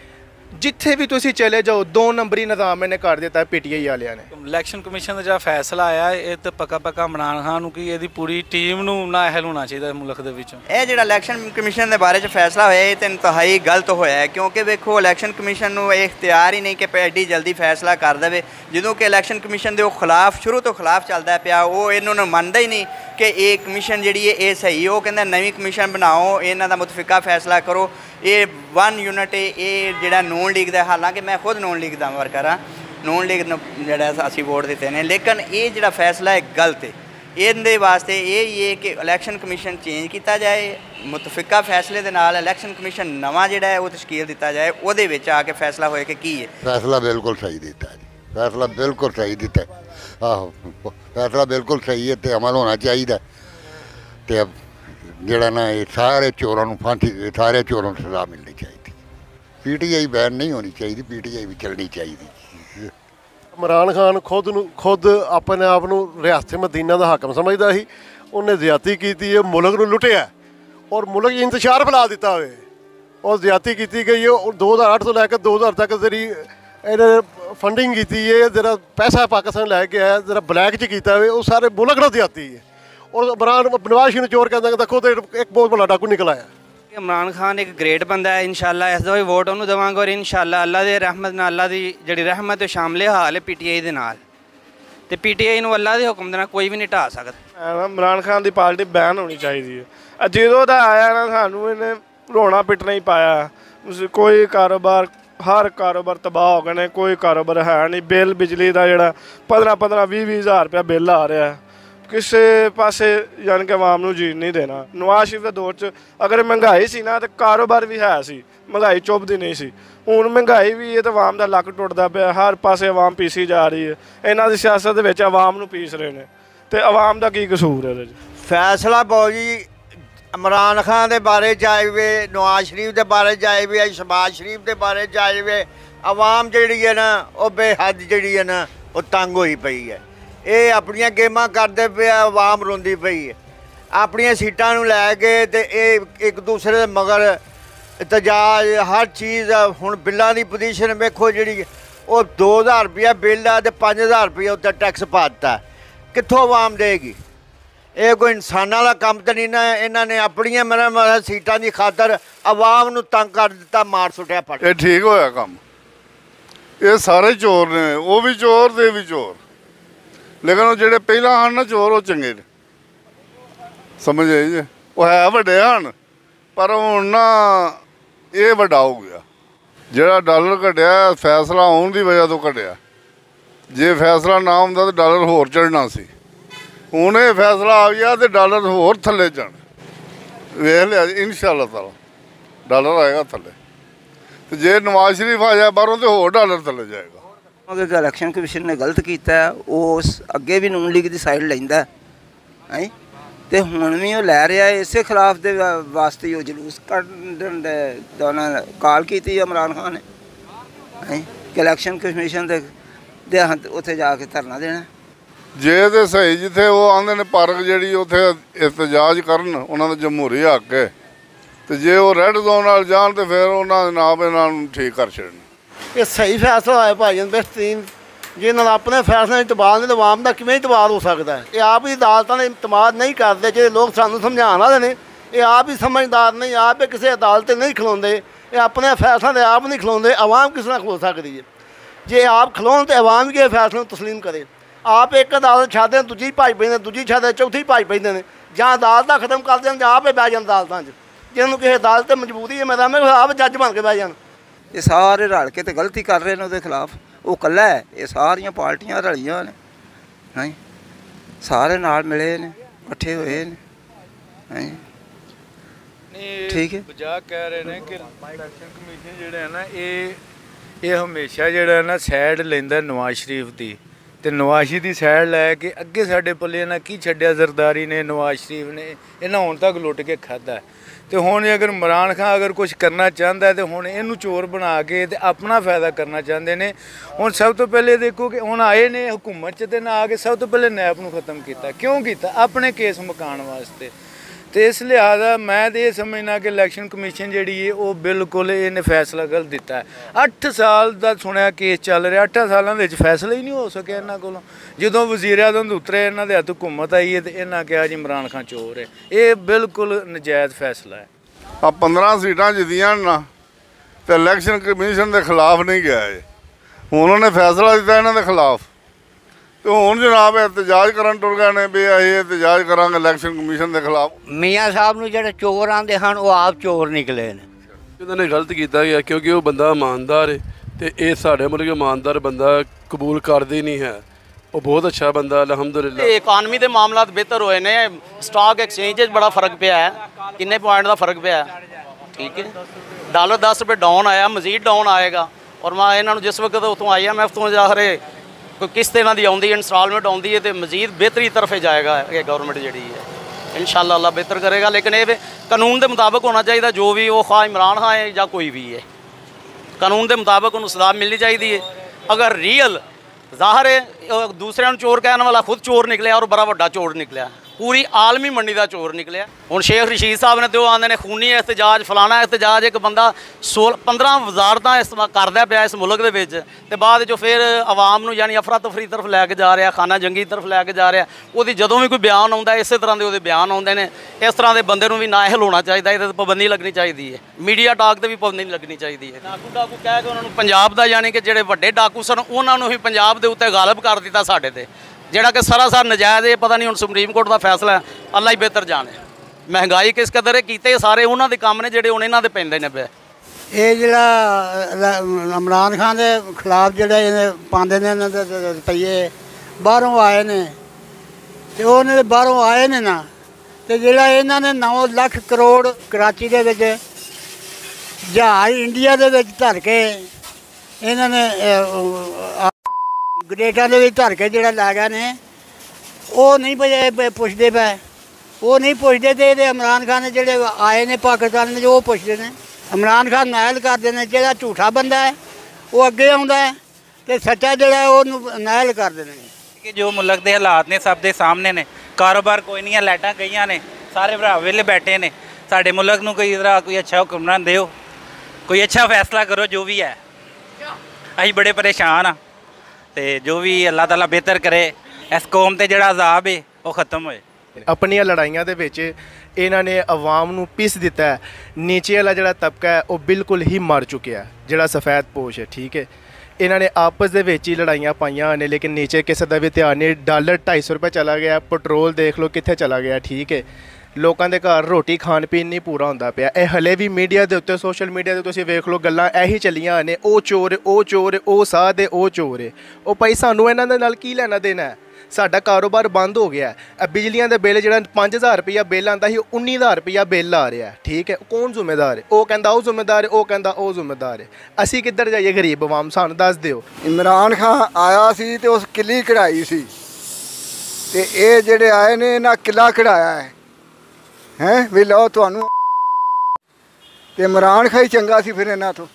ਜਿੱਥੇ ਵੀ ਤੁਸੀਂ ਚਲੇ ਜਾਓ ਦੋ ਨੰਬਰੀ ਨਿਜ਼ਾਮ ਇਹਨੇ ਕਰ ਦਿੱਤਾ ਪੀਟੀਆਈ ਵਾਲਿਆਂ ਨੇ। ਇਲੈਕਸ਼ਨ ਕਮਿਸ਼ਨ ਦਾ ਜਿਹੜਾ ਫੈਸਲਾ ਆਇਆ ਇਹ ਤੇ ਪੱਕਾ ਪੱਕਾ ਇਮਰਾਨ ਖਾਨ ਨੂੰ ਕਿ ਇਹਦੀ ਪੂਰੀ ਟੀਮ ਨੂੰ ਨਾਅਹਿਲ ਹੋਣਾ ਚਾਹੀਦਾ ਮੁਲਕ ਦੇ ਵਿੱਚੋਂ। ਇਹ ਜਿਹੜਾ ਇਲੈਕਸ਼ਨ ਕਮਿਸ਼ਨ ਦੇ ਬਾਰੇ ਚ ਫੈਸਲਾ ਹੋਇਆ ਇਹ ਤਾਂ ਇੰਤਹਾਈ ਗਲਤ ਹੋਇਆ ਹੈ ਕਿਉਂਕਿ ਵੇਖੋ ਇਲੈਕਸ਼ਨ ਕਮਿਸ਼ਨ ਨੂੰ ਇਹ ਇਖਤਿਆਰ ਹੀ ਨਹੀਂ ਕਿ ਐਡੀ ਜਲਦੀ ਫੈਸਲਾ ਕਰ ਦੇਵੇ। ਜਦੋਂ ਕਿ ਇਲੈਕਸ਼ਨ ਕਮਿਸ਼ਨ ਦੇ ਉਹ ਖਿਲਾਫ ਸ਼ੁਰੂ ਤੋਂ ਖਿਲਾਫ ਚੱਲਦਾ ਪਿਆ ਉਹ ਇਹਨਾਂ ਨੂੰ ਮੰਨਦਾ ਹੀ ਨਹੀਂ ਕਿ ਇਹ ਕਮਿਸ਼ਨ ਜਿਹੜੀ ਹੈ ਇਹ ਸਹੀ ਉਹ ਕਹਿੰਦਾ ਨਵੀਂ ਕਮਿਸ਼ਨ ਬਣਾਓ ਇਹਨਾਂ ਦਾ ਮੁਤਫਿਕਾ ਫੈਸਲਾ ਕਰੋ। ਇਹ ਵਨ ਯੂਨਿਟ ਇਹ ਜਿਹੜਾ ਨੋਨ ਲੀਗ ਦਾ ਹਾਲਾਂਕਿ ਮੈਂ ਖੁਦ ਨੋਨ ਲੀਗ ਦਾ ਵਰਕਰ ਹਾਂ ਨੋਨ ਲੀਗ ਨੂੰ ਜਿਹੜਾ ਅਸੀਂ ਵੋਟ ਦਿੱਤੇ ਨੇ, ਲੇਕਿਨ ਇਹ ਜਿਹੜਾ ਫੈਸਲਾ ਹੈ ਗਲਤ ਹੈ। ਇਹਦੇ ਵਾਸਤੇ ਇਹ ਹੀ ਹੈ ਕਿ ਇਲੈਕਸ਼ਨ ਕਮਿਸ਼ਨ ਚੇਂਜ ਕੀਤਾ ਜਾਏ, ਮੁਤਫਿਕਾ ਫੈਸਲੇ ਦੇ ਨਾਲ ਇਲੈਕਸ਼ਨ ਕਮਿਸ਼ਨ ਨਵਾਂ ਜਿਹੜਾ ਹੈ ਉਹ ਤਸ਼ਕੀਲ ਦਿੱਤਾ ਜਾਏ, ਉਹਦੇ ਵਿੱਚ ਆ ਕੇ ਫੈਸਲਾ ਹੋਏ ਕਿ ਕੀ ਹੈ? ਫੈਸਲਾ ਬਿਲਕੁਲ ਸਹੀ ਦਿੱਤਾ ਜੀ। ਫੈਸਲਾ ਬਿਲਕੁਲ ਸਹੀ ਦਿੱਤਾ। ਆਹੋ, ਫੈਸਲਾ ਬਿਲਕੁਲ ਸਹੀ ਹੈ ਤੇ ਅਮਲ ਹੋਣਾ ਚਾਹੀਦਾ ਤੇ ਜਿਹੜਾ ਨਾ ਇਹ ਸਾਰੇ ਚੋਰਾਂ ਨੂੰ ਫਾਂਸੀ ਸਾਰੇ ਚੋਰਾਂ ਨੂੰ ਸਜ਼ਾ ਮਿਲਣੀ ਚਾਹੀਦੀ। ਪੀਟੀਆਈ ਬੈਨ ਨਹੀਂ ਹੋਣੀ ਚਾਹੀਦੀ, ਪੀਟੀਆਈ ਵੀ ਚੱਲਣੀ ਚਾਹੀਦੀ। ਇਮਰਾਨ ਖਾਨ ਖੁਦ ਨੂੰ, ਖੁਦ ਆਪਣੇ ਆਪ ਨੂੰ ਰਿਆਸਤ ਮਦੀਨਾ ਦਾ ਹਾਕਮ ਸਮਝਦਾ ਸੀ। ਉਹਨੇ ਜ਼ਿਆਤੀ ਕੀਤੀ ਹੈ, ਮੁਲਕ ਨੂੰ ਲੁੱਟਿਆ ਔਰ ਮੁਲਕ ਇੰਤਸ਼ਾਰ ਫੈਲਾ ਦਿੱਤਾ ਹੋਵੇ ਔਰ ਜ਼ਿਆਤੀ ਕੀਤੀ ਗਈ ਹੈ, ਉਹ 2008 ਤੋਂ ਲੈ ਕੇ 2000 ਤੱਕ ਜਿਹੜੀ ਇਹਨੇ ਫੰਡਿੰਗ ਕੀਤੀ ਹੈ, ਜਿਹੜਾ ਪੈਸਾ ਪਾਕਿਸਤਾਨ ਲੈ ਕੇ ਆਇਆ, ਜਿਹੜਾ ਬਲੈਕ 'ਚ ਕੀਤਾ ਹੋਵੇ ਉਹ ਸਾਰੇ ਮੁਲਕ ਨਾਲ ਜ਼ਿਆਤੀ ਹੈ। ਔਰ ਇਮਰਾਨ ਨਵਾਜ਼ ਸ਼ਰੀਫ ਨੂੰ ਚੋਰ ਕਹਿੰਦਾ ਕਿ ਦੇਖੋ ਤੇ ਇੱਕ ਬਹੁਤ ਵੱਡਾ ਡਾਕੂ ਨਿਕਲ ਆਇਆ। ਇਮਰਾਨ ਖਾਨ ਇੱਕ ਗ੍ਰੇਟ ਬੰਦਾ ਹੈ ਇਨਸ਼ਾਅੱਲਾ ਇਸ ਦਾ ਵੀ ਵੋਟ ਉਹਨੂੰ ਦੇਵਾਂਗੇ ਔਰ ਇਨਸ਼ਾਅੱਲਾ ਅੱਲਾ ਦੇ ਰਹਿਮਤ ਨਾਲ ਅੱਲਾ ਦੀ ਜਿਹੜੀ ਰਹਿਮਤ ਹੈ ਸ਼ਾਮਲੇ ਹਾਲ ਹੈ ਪੀਟੀਆਈ ਦੇ ਨਾਲ। ਤੇ ਪੀਟੀਆਈ ਨੂੰ ਅੱਲਾ ਦੇ ਹੁਕਮ ਦੇ ਨਾਲ ਕੋਈ ਵੀ ਨਹੀਂ ਢਾ ਸਕਦਾ। ਇਮਰਾਨ ਖਾਨ ਦੀ ਪਾਰਟੀ ਬੈਨ ਹੋਣੀ ਚਾਹੀਦੀ ਹੈ। ਜਦੋਂ ਦਾ ਆਇਆ ਨਾ ਸਾਨੂੰ ਇਹਨੇ ਰੋਣਾ ਪਿੱਟਣਾ ਹੀ ਪਾਇਆ। ਕੋਈ ਕਾਰੋਬਾਰ ਹਰ ਕਾਰੋਬਾਰ ਤਬਾਹ ਹੋ ਗਏ ਨੇ ਕੋਈ ਕਾਰੋਬਾਰ ਹੈ ਨਹੀਂ। ਬਿੱਲ ਬਿਜਲੀ ਦਾ ਜਿਹੜਾ 15 15 20 20 ਹਜ਼ਾਰ ਰੁਪਇਆ ਬਿੱਲ ਆ ਰਿਹਾ। ਹੈ। ਕਿਸੇ ਪਾਸੇ ਯਾਨੀ ਕਿ ਆਵਾਮ ਨੂੰ ਜੀਣ ਨਹੀਂ ਦੇਣਾ। ਨਵਾਜ਼ ਸ਼ਰੀਫ ਦੇ ਦੌਰ 'ਚ ਅਗਰ ਮਹਿੰਗਾਈ ਸੀ ਨਾ ਤੇ ਕਾਰੋਬਾਰ ਵੀ ਹੈ ਸੀ, ਮਹਿੰਗਾਈ ਚੁੱਭਦੀ ਨਹੀਂ ਸੀ। ਹੁਣ ਮਹਿੰਗਾਈ ਵੀ ਹੈ ਤਾਂ ਆਵਾਮ ਦਾ ਲੱਕ ਟੁੱਟਦਾ ਪਿਆ, ਹਰ ਪਾਸੇ ਆਵਾਮ ਪੀਸੀ ਜਾ ਰਹੀ ਹੈ। ਇਹਨਾਂ ਦੀ ਸਿਆਸਤ ਦੇ ਵਿੱਚ ਆਵਾਮ ਨੂੰ ਪੀਸ ਰਹੇ ਨੇ ਤੇ ਆਵਾਮ ਦਾ ਕੀ ਕਸੂਰ ਹੈ ਇਹਦੇ 'ਚ? ਫੈਸਲਾ ਬਹੁ ਜੀ, ਇਮਰਾਨ ਖਾਨ ਦੇ ਬਾਰੇ ਜਾਇਵੇ ਨਵਾਜ਼ ਸ਼ਰੀਫ ਦੇ ਬਾਰੇ ਜਾਇਵੇ ਸ਼ਬਾਜ਼ ਸ਼ਰੀਫ ਦੇ ਬਾਰੇ ਜਾਇਵੇ ਆਵਾਮ ਜਿਹੜੀ ਹੈ ਨਾ, ਉਹ ਬੇਹੱਦ ਜਿਹੜੀ ਹੈ ਨਾ, ਉਹ ਤੰਗ ਹੋਈ ਪਈ ਹੈ। ਇਹ ਆਪਣੀਆਂ ਗੇਮਾਂ ਕਰਦੇ ਪਿਆ ਆਵਾਮ ਰੋਂਦੀ ਪਈ ਹੈ ਆਪਣੀਆਂ ਸੀਟਾਂ ਨੂੰ ਲੈ ਕੇ ਤੇ ਇਹ ਇੱਕ ਦੂਸਰੇ ਦੇ ਮਗਰ ਇਤਜਾਜ, ਹਰ ਚੀਜ਼ ਹੁਣ ਬਿੱਲਾਂ ਦੀ ਪੋਜੀਸ਼ਨ ਵੇਖੋ ਜਿਹੜੀ, ਉਹ 2000 ਰੁਪਇਆ ਬਿੱਲ ਆ ਤੇ 5000 ਰੁਪਇਆ ਉੱਤੇ ਟੈਕਸ ਪਾ ਦਿੱਤਾ। ਕਿੱਥੋਂ ਆਵਾਮ ਦੇਗੀ? ਇਹ ਕੋਈ ਇਨਸਾਨਾਂ ਦਾ ਕੰਮ ਤਾਂ ਨਹੀਂ ਨਾ, ਇਹਨਾਂ ਨੇ ਆਪਣੀਆਂ ਮੇਰਾ ਮੇਰਾ ਸੀਟਾਂ ਦੀ ਖਾਤਰ ਆਵਾਮ ਨੂੰ ਤੰਗ ਕਰ ਦਿੱਤਾ, ਮਾਰ ਸੁੱਟਿਆ, ਫੜ ਇਹ ਠੀਕ ਹੋਇਆ ਕੰਮ। ਇਹ ਸਾਰੇ ਚੋਰ ਨੇ, ਉਹ ਵੀ ਚੋਰ, ਤੇ ਵੀ ਚੋਰ। ਲੇਕਿਨ ਉਹ ਜਿਹੜੇ ਪਹਿਲਾਂ ਹਨ ਨਾ ਚੋਰ ਉਹ ਚੰਗੇ ਨੇ। ਸਮਝ ਆਈ ਜੇ? ਉਹ ਹੈ ਵੱਡੇ ਹਨ ਪਰ ਹੁਣ ਨਾ ਇਹ ਵੱਡਾ ਹੋ ਗਿਆ। ਜਿਹੜਾ ਡਾਲਰ ਘਟਿਆ ਫੈਸਲਾ ਆਉਣ ਦੀ ਵਜ੍ਹਾ ਤੋਂ ਘਟਿਆ। ਜੇ ਫੈਸਲਾ ਨਾ ਹੁੰਦਾ ਤਾਂ ਡਾਲਰ ਹੋਰ ਚੜਨਾ ਸੀ। ਹੁਣ ਇਹ ਫੈਸਲਾ ਆ ਗਿਆ ਤੇ ਡਾਲਰ ਹੋਰ ਥੱਲੇ ਜਾਣ ਵੇਖ ਲਿਆ ਜੀ, ਇਨਸ਼ਾਅੱਲਾ ਤਾਲਾ ਡਾਲਰ ਆਏਗਾ ਥੱਲੇ। ਤੇ ਜੇ ਨਵਾਜ਼ ਸ਼ਰੀਫ ਆ ਜਾਏ ਬਾਹਰੋਂ ਤੇ ਹੋਰ ਡਾਲਰ ਥੱਲੇ ਜਾਏਗਾ। ਅਗਰ ਇਲੈਕਸ਼ਨ ਕਮਿਸ਼ਨ ਨੇ ਗਲਤ ਕੀਤਾ ਉਹ ਅੱਗੇ ਵੀ ਨੂਨ ਲੀਗ ਦੀ ਸਾਈਡ ਲੈਂਦਾ ਹੈ ਤੇ ਹੁਣ ਵੀ ਉਹ ਲੈ ਰਿਹਾ ਇਸੇ ਖਿਲਾਫ ਦੇ ਵਾਸਤੇ ਉਹ ਜਲੂਸ ਕੱਢਣ ਦੇ ਦੋਨਾਂ ਕਾਲ ਕੀਤੀ ਇਮਰਾਨ ਖਾਨ ਨੇ, ਹੈ? ਕਿ ਇਲੈਕਸ਼ਨ ਕਮਿਸ਼ਨ ਦੇ ਦੇ ਉੱਥੇ ਜਾ ਕੇ ਧਰਨਾ ਦੇਣਾ ਜੇ ਤੇ ਸਹੀ ਜਿੱਥੇ ਉਹ ਆਂਦੇ ਨੇ, ਪਾਰਕ ਜਿਹੜੀ ਉੱਥੇ ਇhtਜਾਜ ਕਰਨ, ਉਹਨਾਂ ਦਾ ਜਮਹੂਰੀ ਹੱਕ ਹੈ। ਤੇ ਜੇ ਉਹ ਰੈੱਡ ਜ਼ੋਨ ਨਾਲ ਜਾਣ, ਤੇ ਫਿਰ ਉਹਨਾਂ ਦੇ ਨਾਮ ਇਹਨਾਂ ਨੂੰ ਠੀਕ ਕਰ ਛੱਡਣ। ਇਹ ਸਹੀ ਫੈਸਲਾ ਹੋਇਆ ਭਾਈਜਾਨ ਬਿਹਤਰੀਨ। ਜੇ ਨਾਲ ਦਾ ਆਪਣੇ ਫੈਸਲੇ ਇਤਬਾਰ ਨਹੀਂ ਆਵਾਮ ਦਾ ਕਿਵੇਂ ਇਤਬਾਰ ਹੋ ਸਕਦਾ ਹੈ? ਇਹ ਆਪ ਹੀ ਅਦਾਲਤਾਂ ਨੇ ਇਤਮਾਦ ਨਹੀਂ ਕਰਦੇ, ਜਿਹੜੇ ਲੋਕ ਸਾਨੂੰ ਸਮਝਾਉਣ ਵਾਲੇ ਨੇ। ਇਹ ਆਪ ਹੀ ਸਮਝਦਾਰ ਨਹੀਂ, ਆਪ ਹੀ ਕਿਸੇ ਅਦਾਲਤ ਤੇ ਨਹੀਂ ਖਲੋਂਦੇ। ਇਹ ਆਪਣੇ ਫੈਸਲਿਆਂ ਦੇ ਆਪ ਨਹੀਂ ਖਲੋਂਦੇ, ਆਵਾਮ ਕਿਸ ਨਾਲ ਖਲੋ ਸਕਦੀ ਹੈ? ਜੇ ਆਪ ਖਲੋਣ ਤੇ ਆਵਾਮ ਵੀ ਇਹ ਫੈਸਲੇ ਨੂੰ ਤਸਲੀਮ ਕਰੇ। ਆਪ ਇੱਕ ਅਦਾਲਤ ਛੱਡਦੇ ਦੂਜੀ ਭਾਈ ਪੈਂਦੇ ਦੂਜੀ ਛੱਡਦੇ ਚੌਥੀ ਭਾਈ ਪੈਂਦੇ ਨੇ। ਜਾਂ ਅਦਾਲਤਾਂ ਖਤਮ ਕਰ ਦੇਣ ਜਾਂ ਆਪੇ ਬਹਿ ਜਾਣ ਅਦਾਲਤਾਂ 'ਚ। ਜਿਹਨੂੰ ਕਿਸੇ ਅਦਾਲਤ ਤੇ ਮਜਬੂਰੀ ਹੈ, ਮੈਂ ਤਾਂ ਮੈਂ ਆਪ ਜੱਜ ਬਣ ਕੇ ਬਹਿ ਜਾਣ। ਇਹ ਸਾਰੇ ਰਲ ਕੇ ਤੇ ਗਲਤੀ ਕਰ ਰਹੇ ਨੇ ਉਹਦੇ ਖਿਲਾਫ। ਉਹ ਇਕੱਲਾ ਹੈ ਇਹ ਸਾਰੀਆਂ ਪਾਰਟੀਆਂ ਰਲੀਆਂ ਨੇ। ਹਾਂ? ਸਾਰੇ ਨਾਲ ਮਿਲੇ ਨੇ ਇਕੱਠੇ ਹੋਏ ਨੇ। ਹਾਂ? ਠੀਕ ਹੈ। ਮਜ਼ਾਕ ਕਹਿ ਰਹੇ ਨੇ ਕਿ ਇਲੈਕਸ਼ਨ ਕਮਿਸ਼ਨ ਜਿਹੜਾ ਹੈ ਨਾ ਇਹ ਇਹ ਹਮੇਸ਼ਾ ਜਿਹੜਾ ਹੈ ਨਾ ਸਾਈਡ ਲੈਂਦਾ ਨਵਾਜ਼ ਸ਼ਰੀਫ ਦੀ। ਤੇ ਨਵਾਜ਼ ਸ਼ਰੀਫ ਦੀ ਸਾਈਡ ਲੈ ਕੇ ਅੱਗੇ ਸਾਡੇ ਪੱਲੇ ਇਹਨਾਂ ਕੀ ਛੱਡਿਆ ਜ਼ਰਦਾਰੀ ਨੇ ਨਵਾਜ਼ ਸ਼ਰੀਫ ਨੇ ਇਹਨਾਂ ਹੁਣ ਤੱਕ ਲੁੱਟ ਕੇ ਖਾਦਾ ਤੇ ਹੁਣ ਅਗਰ ਇਮਰਾਨ ਖਾਨ ਅਗਰ ਕੁਝ ਕਰਨਾ ਚਾਹੁੰਦਾ ਹੈ ਤੇ ਹੁਣ ਇਹਨੂੰ ਚੋਰ ਬਣਾ ਕੇ ਤੇ ਆਪਣਾ ਫਾਇਦਾ ਕਰਨਾ ਚਾਹੁੰਦੇ ਨੇ। ਹੁਣ ਸਭ ਤੋਂ ਪਹਿਲੇ ਦੇਖੋ ਕਿ ਹੁਣ ਆਏ ਨੇ ਹਕੂਮਤ 'ਚ ਤੇ ਨਾ ਆ ਕੇ ਸਭ ਤੋਂ ਪਹਿਲੇ ਨੈਬ ਨੂੰ ਖਤਮ ਕੀਤਾ। ਕਿਉਂ ਕੀਤਾ? ਆਪਣੇ ਕੇਸ ਮਕਾਨ ਵਾਸਤੇ। ਤੇ ਇਸ ਲਿਹਾਜ਼ ਮੈਂ ਤੇ ਇਹ ਸਮਝਣਾ ਕਿ ਇਲੈਕਸ਼ਨ ਕਮਿਸ਼ਨ ਜਿਹੜੀ ਹੈ, ਉਹ ਬਿਲਕੁਲ ਇਹਨੇ ਫੈਸਲਾ ਗਲਤ ਦਿੱਤਾ ਹੈ। 8 ਸਾਲ ਦਾ ਸੁਣਿਆ ਕੇਸ ਚੱਲ ਰਿਹਾ 8 ਸਾਲਾਂ ਦੇ ਵਿੱਚ ਫੈਸਲਾ ਹੀ ਨਹੀਂ ਹੋ ਸਕਿਆ ਇਹਨਾਂ ਕੋਲੋਂ। ਜਦੋਂ ਵਜ਼ੀਰ ਆਜ਼ਮ ਦੇ ਉਤਰੇ, ਇਹਨਾਂ ਦੇ ਹੱਥ ਹਕੂਮਤ ਆਈ ਹੈ ਤੇ ਇਹਨਾਂ ਕਿਹਾ ਜੀ ਇਮਰਾਨ ਖਾਨ ਚੋਰ ਹੈ। ਇਹ ਬਿਲਕੁਲ ਨਜਾਇਜ਼ ਫੈਸਲਾ ਹੈ। ਆ 15 ਸੀਟਾਂ ਜਿੱਤੀਆਂ ਨਾ, ਤੇ ਇਲੈਕਸ਼ਨ ਕਮਿਸ਼ਨ ਦੇ ਖਿਲਾਫ ਨਹੀਂ ਗਿਆ ਇਹ। ਹੁਣ ਉਹਨੇ ਫੈਸਲਾ ਦਿੱਤਾ ਇਹਨਾਂ ਦੇ ਖਿਲਾਫ। ਤੇ ਹੁਣ ਜਨਾਬ ਇhtਜਾਜ ਕਰਨ ਟੁਰ ਗਏ ਨੇ ਵੀ ਅਸੀਂ ਇhtਜਾਜ ਕਰਾਂਗੇ ਇਲੈਕਸ਼ਨ ਕਮਿਸ਼ਨ ਦੇ ਖਿਲਾਫ। ਮੀਆਂ ਸਾਹਿਬ ਨੂੰ ਜਿਹੜੇ ਚੋਰ ਆਂਦੇ ਹਨ ਉਹ ਆਪ ਚੋਰ ਨਿਕਲੇ ਨੇ। ਉਹਨਾਂ ਨੇ ਗਲਤ ਕੀਤਾ ਗਿਆ ਕਿਉਂਕਿ ਉਹ ਬੰਦਾ ਇਮਾਨਦਾਰ ਹੈ ਤੇ ਇਹ ਸਾਡੇ ਮੁਲਕ ਇਮਾਨਦਾਰ ਬੰਦਾ ਕਬੂਲ ਕਰਦੇ ਨਹੀਂ ਹੈ। ਉਹ ਬਹੁਤ ਅੱਛਾ ਬੰਦਾ ਅਲਹਮਦੁਲਿਲਾ। ਤੇ ਇਕਾਨਮੀ ਦੇ ਮਾਮਲਾਤ ਬਿਹਤਰ ਹੋਏ ਨੇ। ਸਟਾਕ ਐਕਸਚੇਂਜ 'ਚ ਬੜਾ ਫ਼ਰਕ ਪਿਆ ਹੈ। ਕਿੰਨੇ ਪੁਆਇੰਟ ਦਾ ਫ਼ਰਕ ਪਿਆ ਹੈ? ਠੀਕ ਹੈ। ਡਾਲਰ 10 ਰੁਪਏ ਡਾਊਨ ਆਇਆ ਮਜ਼ੀਦ ਡਾਊਨ ਆਏਗਾ। ਔਰ ਮੈਂ ਇਹਨਾਂ ਨੂੰ ਜਿਸ ਵਕਤ ਉਤੋਂ ਆਈਐਮਐਫ ਤੋਂ ਜਾ ਰਹੇ ਕੋਈ ਕਿਸ਼ਤ ਇਹਨਾਂ ਦੀ ਆਉਂਦੀ ਹੈ ਇਨਸਟਾਲਮੈਂਟ ਆਉਂਦੀ ਹੈ ਤੇ ਮਜ਼ੀਦ ਬਿਹਤਰੀ ਤਰਫੇ ਜਾਏਗਾ ਇਹ ਗਵਰਨਮੈਂਟ ਜਿਹੜੀ ਹੈ। ਇਨਸ਼ਾਅੱਲਾ ਅੱਲਾ ਬਿਹਤਰ ਕਰੇਗਾ, ਲੇਕਿਨ ਇਹ ਵੀ ਕਾਨੂੰਨ ਦੇ ਮੁਤਾਬਕ ਹੋਣਾ ਚਾਹੀਦਾ, ਜੋ ਵੀ ਉਹ ਖਾ ਇਮਰਾਨ ਖਾਨ ਹੈ ਜਾਂ ਕੋਈ ਵੀ ਹੈ। ਕਾਨੂੰਨ ਦੇ ਮੁਤਾਬਕ ਉਹਨੂੰ ਸਜ਼ਾ ਮਿਲਣੀ ਚਾਹੀਦੀ ਹੈ। ਅਗਰ ਰੀਅਲ ਜ਼ਾਹਰ ਹੈ, ਉਹ ਦੂਸਰਿਆਂ ਨੂੰ ਚੋਰ ਕਹਿਣ ਵਾਲਾ ਖੁਦ ਚੋਰ ਨਿਕਲਿਆ ਔਰ ਬੜਾ ਵੱਡਾ ਚੋਰ ਨਿਕਲਿਆ। ਪੂਰੀ ਆਲਮੀ ਮੰਡੀ ਦਾ ਚੋਰ ਨਿਕਲਿਆ। ਹੁਣ ਸ਼ੇਖ ਰਸ਼ੀਦ ਸਾਹਿਬ ਨੇ ਤੇ ਉਹ ਆਂਦੇ ਨੇ, ਖੂਨੀ ਇhtਜਾਜ ਫਲਾਣਾ ਇਤਜਾਜ ਇੱਕ ਬੰਦਾ 16 15 ਵਜ਼ਾਰਤਾਂ ਇਸਤੇਮਾਲ ਕਰਦਾ ਪਿਆ ਇਸ ਮੁਲਕ ਦੇ ਵਿੱਚ। ਤੇ ਬਾਅਦ ਜੋ ਫਿਰ ਆਵਾਮ ਨੂੰ ਯਾਨੀ ਅਫਰਾ ਤਫਰੀ ਤਰਫ ਲੈ ਕੇ ਜਾ ਰਿਹਾ, ਖਾਨਾ ਜੰਗੀ ਤਰਫ ਲੈ ਕੇ ਜਾ ਰਿਹਾ। ਉਹਦੀ ਜਦੋਂ ਵੀ ਕੋਈ ਬਿਆਨ ਆਉਂਦਾ, ਇਸੇ ਤਰ੍ਹਾਂ ਦੇ ਉਹਦੇ ਬਿਆਨ ਆਉਂਦੇ ਨੇ। ਇਸ ਤਰ੍ਹਾਂ ਦੇ ਬੰਦੇ ਨੂੰ ਵੀ ਨਾਹਿਲ ਹੋਣਾ ਚਾਹੀਦਾ, ਇਹਦੇ ਤੇ ਪਾਬੰਦੀ ਲੱਗਣੀ ਚਾਹੀਦੀ ਹੈ। ਮੀਡੀਆ ਟਾਕ ਤੇ ਵੀ ਪਾਬੰਦੀ ਲੱਗਣੀ ਚਾਹੀਦੀ ਹੈ। ਡਾਕੂ ਡਾਕੂ ਕਹਿ ਕੇ ਉਹਨਾਂ ਨੂੰ ਪੰਜਾਬ ਦਾ ਯਾਨੀ ਕਿ ਜਿਹੜੇ ਵੱਡੇ ਡਾਕੂ ਸਨ, ਉਹਨਾਂ ਨੂੰ ਹੀ ਪੰਜਾਬ ਦੇ ਉੱਤੇ ਗਾਲਬ ਕਰ ਦਿੱਤਾ ਸਾਡੇ ਤੇ। ਜਿਹੜਾ ਕਿ ਸਰਾਸਰ ਨਜਾਇਜ਼ ਹੈ ਪਤਾ ਨਹੀਂ ਹੁਣ ਸੁਪਰੀਮ ਕੋਰਟ ਦਾ ਫੈਸਲਾ ਅੱਲਾ ਹੀ ਬਿਹਤਰ ਜਾਣੇ। ਮਹਿੰਗਾਈ ਕਿਸ ਕਦਰ ਹੈ ਕੀਤੇ ਸਾਰੇ ਉਹਨਾਂ ਦੇ ਕੰਮ ਨੇ ਜਿਹੜੇ ਹੁਣ ਇਹਨਾਂ ਦੇ ਪੈਂਦੇ ਨੇ ਪਏ। ਇਹ ਜਿਹੜਾ ਇਮਰਾਨ ਖਾਨ ਦੇ ਖਿਲਾਫ ਜਿਹੜੇ ਇਹਨੇ ਪਾਉਂਦੇ ਨੇ, ਇਹਨਾਂ ਦੇ ਰੁਪਈਏ, ਬਾਹਰੋਂ ਆਏ ਨੇ। ਤੇ ਉਹਨੇ ਦੇ ਬਾਹਰੋਂ ਆਏ ਨੇ ਨਾ, ਤੇ ਜਿਹੜਾ ਇਹਨਾਂ ਨੇ 9 ਲੱਖ ਕਰੋੜ ਕਰਾਚੀ ਦੇ ਵਿੱਚ ਜਹਾਜ਼ ਇੰਡੀਆ ਦੇ ਵਿੱਚ ਧਰ ਕੇ ਇਹਨਾਂ ਨੇ ਗ੍ਰੇਟਾਂ ਦੇ ਵਿੱਚ ਧਰ ਕੇ ਜਿਹੜਾ ਲੈ ਗਏ ਨੇ, ਉਹ ਨਹੀਂ ਪਏ ਪੁੱਛਦੇ ਪਏ। ਉਹ ਨਹੀਂ ਪੁੱਛਦੇ ਤੇ ਇਹਦੇ ਇਮਰਾਨ ਖਾਨ ਜਿਹੜੇ ਆਏ ਨੇ ਪਾਕਿਸਤਾਨ ਦੇ ਉਹ ਪੁੱਛਦੇ ਨੇ। ਇਮਰਾਨ ਖਾਨ ਨਾਇਲ ਕਰਦੇ ਨੇ, ਜਿਹੜਾ ਝੂਠਾ ਬੰਦਾ ਹੈ, ਉਹ ਅੱਗੇ ਆਉਂਦਾ ਹੈ ਤੇ ਸੱਚਾ ਜਿਹੜਾ ਹੈ, ਉਹਨੂੰ ਨਾਇਲ ਕਰਦੇ ਨੇ। ਕਿ ਜੋ ਮੁਲਕ ਦੇ ਹਾਲਾਤ ਨੇ, ਸਭ ਦੇ ਸਾਹਮਣੇ ਨੇ। ਕਾਰੋਬਾਰ ਕੋਈ ਨਹੀਂ ਹੈ, ਲਾਈਟਾਂ ਗਈਆਂ ਨੇ, ਸਾਰੇ ਭਰਾ ਵਿਹਲੇ ਬੈਠੇ ਨੇ। ਸਾਡੇ ਮੁਲਕ ਨੂੰ ਕੋਈ ਤਰ੍ਹਾਂ ਕੋਈ ਅੱਛਾ ਹੁਕਮਰਾਨ ਦਿਓ, ਕੋਈ ਅੱਛਾ ਫੈਸਲਾ ਕਰੋ, ਜੋ ਵੀ ਹੈ। ਅਸੀਂ ਬੜੇ ਪਰੇਸ਼ਾਨ ਆ ਤੇ ਜੋ ਵੀ ਅੱਲਾਹ ਤਾਲਾ ਬਿਹਤਰ ਕਰੇ, ਇਸ ਕੌਮ ਤੇ ਜਿਹੜਾ ਅਜ਼ਾਬ ਹੈ ਉਹ ਖਤਮ ਹੋਏ। ਆਪਣੀਆਂ ਲੜਾਈਆਂ ਦੇ ਵਿੱਚ ਇਹਨਾਂ ਨੇ ਆਵਾਮ ਨੂੰ ਪਿਸ ਦਿੱਤਾ ਹੈ। ਨੀਚੇ ਵਾਲਾ ਜਿਹੜਾ ਤਬਕਾ ਹੈ, ਉਹ ਬਿਲਕੁਲ ਹੀ ਮਰ ਚੁੱਕਿਆ ਜਿਹੜਾ ਸਫੈਦ ਪੋਸ਼ ਹੈ, ਠੀਕ ਹੈ। ਇਹਨਾਂ ਨੇ ਆਪਸ ਦੇ ਵਿੱਚ ਹੀ ਲੜਾਈਆਂ ਪਾਈਆਂ ਨੇ, ਲੇਕਿਨ ਨੀਚੇ ਕਿਸੇ ਦਾ ਵੀ ਧਿਆਨ ਨਹੀਂ। ਡਾਲਰ 250 ਰੁਪਏ ਚਲਾ ਗਿਆ, ਪੈਟਰੋਲ ਦੇਖ ਲਓ ਕਿੱਥੇ ਚਲਾ ਗਿਆ, ਠੀਕ ਹੈ। ਲੋਕਾਂ ਦੇ ਘਰ ਰੋਟੀ ਖਾਣ ਪੀਣ ਨਹੀਂ ਪੂਰਾ ਹੁੰਦਾ ਪਿਆ। ਇਹ ਹਲੇ ਵੀ ਮੀਡੀਆ ਦੇ ਉੱਤੇ ਸੋਸ਼ਲ ਮੀਡੀਆ ਤੇ ਤੁਸੀਂ ਵੇਖ ਲਓ, ਗੱਲਾਂ ਇਹੀ ਚੱਲੀਆਂ ਨੇ, ਉਹ ਚੋਰ ਉਹ ਚੋਰ, ਉਹ ਸਾਹ ਹੈ ਉਹ ਚੋਰ ਉਹ ਭਾਈ ਸਾਨੂੰ ਇਹਨਾਂ ਦੇ ਨਾਲ ਕੀ ਲੈਣਾ ਦੇਣਾ ਹੈ? ਸਾਡਾ ਕਾਰੋਬਾਰ ਬੰਦ ਹੋ ਗਿਆ ਹੈ। ਬਿਜਲੀਆਂ ਦੇ ਬਿੱਲ ਜਿਹੜਾ 5000 ਰੁਪਇਆ ਬਿੱਲ ਆਂਦਾ ਸੀ, ਉਹ 19000 ਰੁਪਇਆ ਬਿੱਲ ਆ ਰਿਹਾ ਠੀਕ ਹੈ? ਕੌਣ ਜ਼ਿੰਮੇਦਾਰ ਹੈ ਉਹ ਕਹਿੰਦਾ ਉਹ ਜ਼ਿੰਮੇਦਾਰ ਹੈ ਉਹ ਕਹਿੰਦਾ ਉਹ ਜ਼ਿੰਮੇਦਾਰ ਹੈ ਅਸੀਂ ਕਿੱਧਰ ਜਾਈਏ ਗਰੀਬ ਆਵਾਮ? ਸਾਨੂੰ ਦੱਸ ਦਿਓ। ਇਮਰਾਨ ਖਾਨ ਆਇਆ ਸੀ ਤੇ ਉਸ ਕਿੱਲੀ ਕਢਾਈ ਸੀ। ਤੇ ਇਹ ਜਿਹੜੇ ਆਏ ਨੇ, ਇਹਨਾਂ ਕਿਲਾ ਕਢਾਇਆ ਹੈ। ਹੈ ਵੀ ਲਓ ਤੁਹਾਨੂੰ ਤੇ ਇਮਰਾਨ ਖਾਨ ਹੀ ਚੰਗਾ ਸੀ ਫਿਰ ਇਹਨਾਂ ਤੋਂ।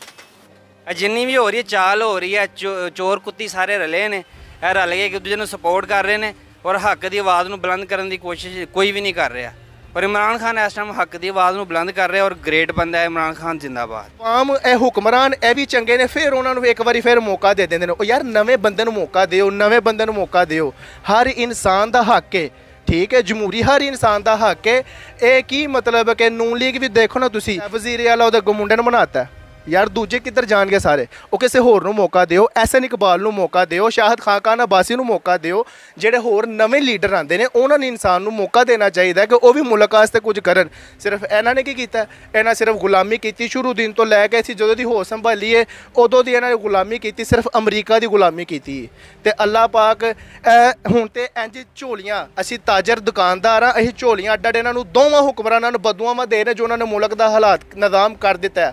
ਇਹ ਜਿੰਨੀ ਵੀ ਹੋ ਰਹੀ ਹੈ ਚਾਲ ਹੋ ਰਹੀ ਹੈ ਚੋ- ਚੋਰ ਕੁੱਤੀ ਸਾਰੇ ਰਲੇ ਨੇ। ਇਹ ਰਲ ਕੇ ਇੱਕ ਦੂਜੇ ਨੂੰ ਸਪੋਰਟ ਕਰ ਰਹੇ ਨੇ ਔਰ ਹੱਕ ਦੀ ਆਵਾਜ਼ ਨੂੰ ਬੁਲੰਦ ਕਰਨ ਦੀ ਕੋਸ਼ਿਸ਼ ਕੋਈ ਵੀ ਨਹੀਂ ਕਰ ਰਿਹਾ। ਪਰ ਇਮਰਾਨ ਖਾਨ ਇਸ ਟਾਈਮ ਹੱਕ ਦੀ ਆਵਾਜ਼ ਨੂੰ ਬੁਲੰਦ ਕਰ ਰਿਹਾ ਔਰ ਗ੍ਰੇਟ ਬੰਦਾ ਹੈ ਇਮਰਾਨ ਖਾਨ ਜਿੰਦਾਬਾਦ। ਆਮ ਇਹ ਹੁਕਮਰਾਨ ਇਹ ਵੀ ਚੰਗੇ ਨੇ ਫਿਰ ਉਹਨਾਂ ਨੂੰ ਇੱਕ ਵਾਰੀ ਫਿਰ ਮੌਕਾ ਦੇ ਦਿੰਦੇ ਨੇ। ਉਹ ਯਾਰ ਨਵੇਂ ਬੰਦੇ ਨੂੰ ਮੌਕਾ ਦਿਓ ਨਵੇਂ ਬੰਦੇ ਨੂੰ ਮੌਕਾ ਦਿਓ। ਹਰ ਇਨਸਾਨ ਦਾ ਹੱਕ ਹੈ। ਠੀਕ ਹੈ, ਜਮਹੂਰੀ ਹਰ ਇਨਸਾਨ ਦਾ ਹੱਕ ਹੈ। ਇਹ ਕੀ ਮਤਲਬ ਹੈ ਕਿ ਨੂਨ ਲੀਗ ਵੀ ਦੇਖੋ ਨਾ ਤੁਸੀਂ ਵਜ਼ੀਰ ਆਲਾ ਉਹਦੇ ਅੱਗੋਂ ਮੁੰਡੇ ਨੂੰ ਬਣਾਤਾ ਯਾਰ ਦੂਜੇ ਕਿੱਧਰ ਜਾਣਗੇ ਸਾਰੇ? ਉਹ ਕਿਸੇ ਹੋਰ ਨੂੰ ਮੌਕਾ ਦਿਓ ਐਸਨ ਇਕਬਾਲ ਨੂੰ ਮੌਕਾ ਦਿਓ, ਸ਼ਾਹਦ ਖਾਨ ਅਬਾਸੀ ਨੂੰ ਮੌਕਾ ਦਿਓ, ਜਿਹੜੇ ਹੋਰ ਨਵੇਂ ਲੀਡਰ ਆਉਂਦੇ ਨੇ, ਉਹਨਾਂ ਨੂੰ ਇਨਸਾਨ ਨੂੰ ਮੌਕਾ ਦੇਣਾ ਚਾਹੀਦਾ ਕਿ ਉਹ ਵੀ ਮੁਲਕ ਵਾਸਤੇ ਕੁਝ ਕਰਨ। ਸਿਰਫ ਇਹਨਾਂ ਨੇ ਕੀ ਕੀਤਾ? ਇਹਨਾਂ ਸਿਰਫ ਗੁਲਾਮੀ ਕੀਤੀ ਸ਼ੁਰੂ ਦਿਨ ਤੋਂ ਲੈ ਕੇ ਅਸੀਂ ਜਦੋਂ ਦੀ ਹੋਸ਼ ਸੰਭਾਲੀਏ, ਉਦੋਂ ਦੀ ਇਹਨਾਂ ਨੇ ਗੁਲਾਮੀ ਕੀਤੀ, ਸਿਰਫ ਅਮਰੀਕਾ ਦੀ ਗੁਲਾਮੀ ਕੀਤੀ। ਤੇ ਅੱਲਾ ਪਾਕ ਇਹ ਹੁਣ ਤੇ ਇੰਜ ਝੋਲੀਆਂ, ਅਸੀਂ ਤਾਜਰ ਦੁਕਾਨਦਾਰ ਆ ਅਸੀਂ ਝੋਲੀਆਂ ਅੱਡ ਅੱਡ ਇਹਨਾਂ ਨੂੰ ਦੋਵਾਂ ਹੁਕਮਰਾਨਾਂ ਨੂੰ ਬਦੂਆਵਾਂ ਦੇ ਰਹੇ ਜੋ ਉਹਨਾਂ ਨੇ ਮੁਲਕ ਦਾ ਹਾਲਾਤ ਨਿਜ਼ਾਮ ਕਰ ਦਿੱਤਾ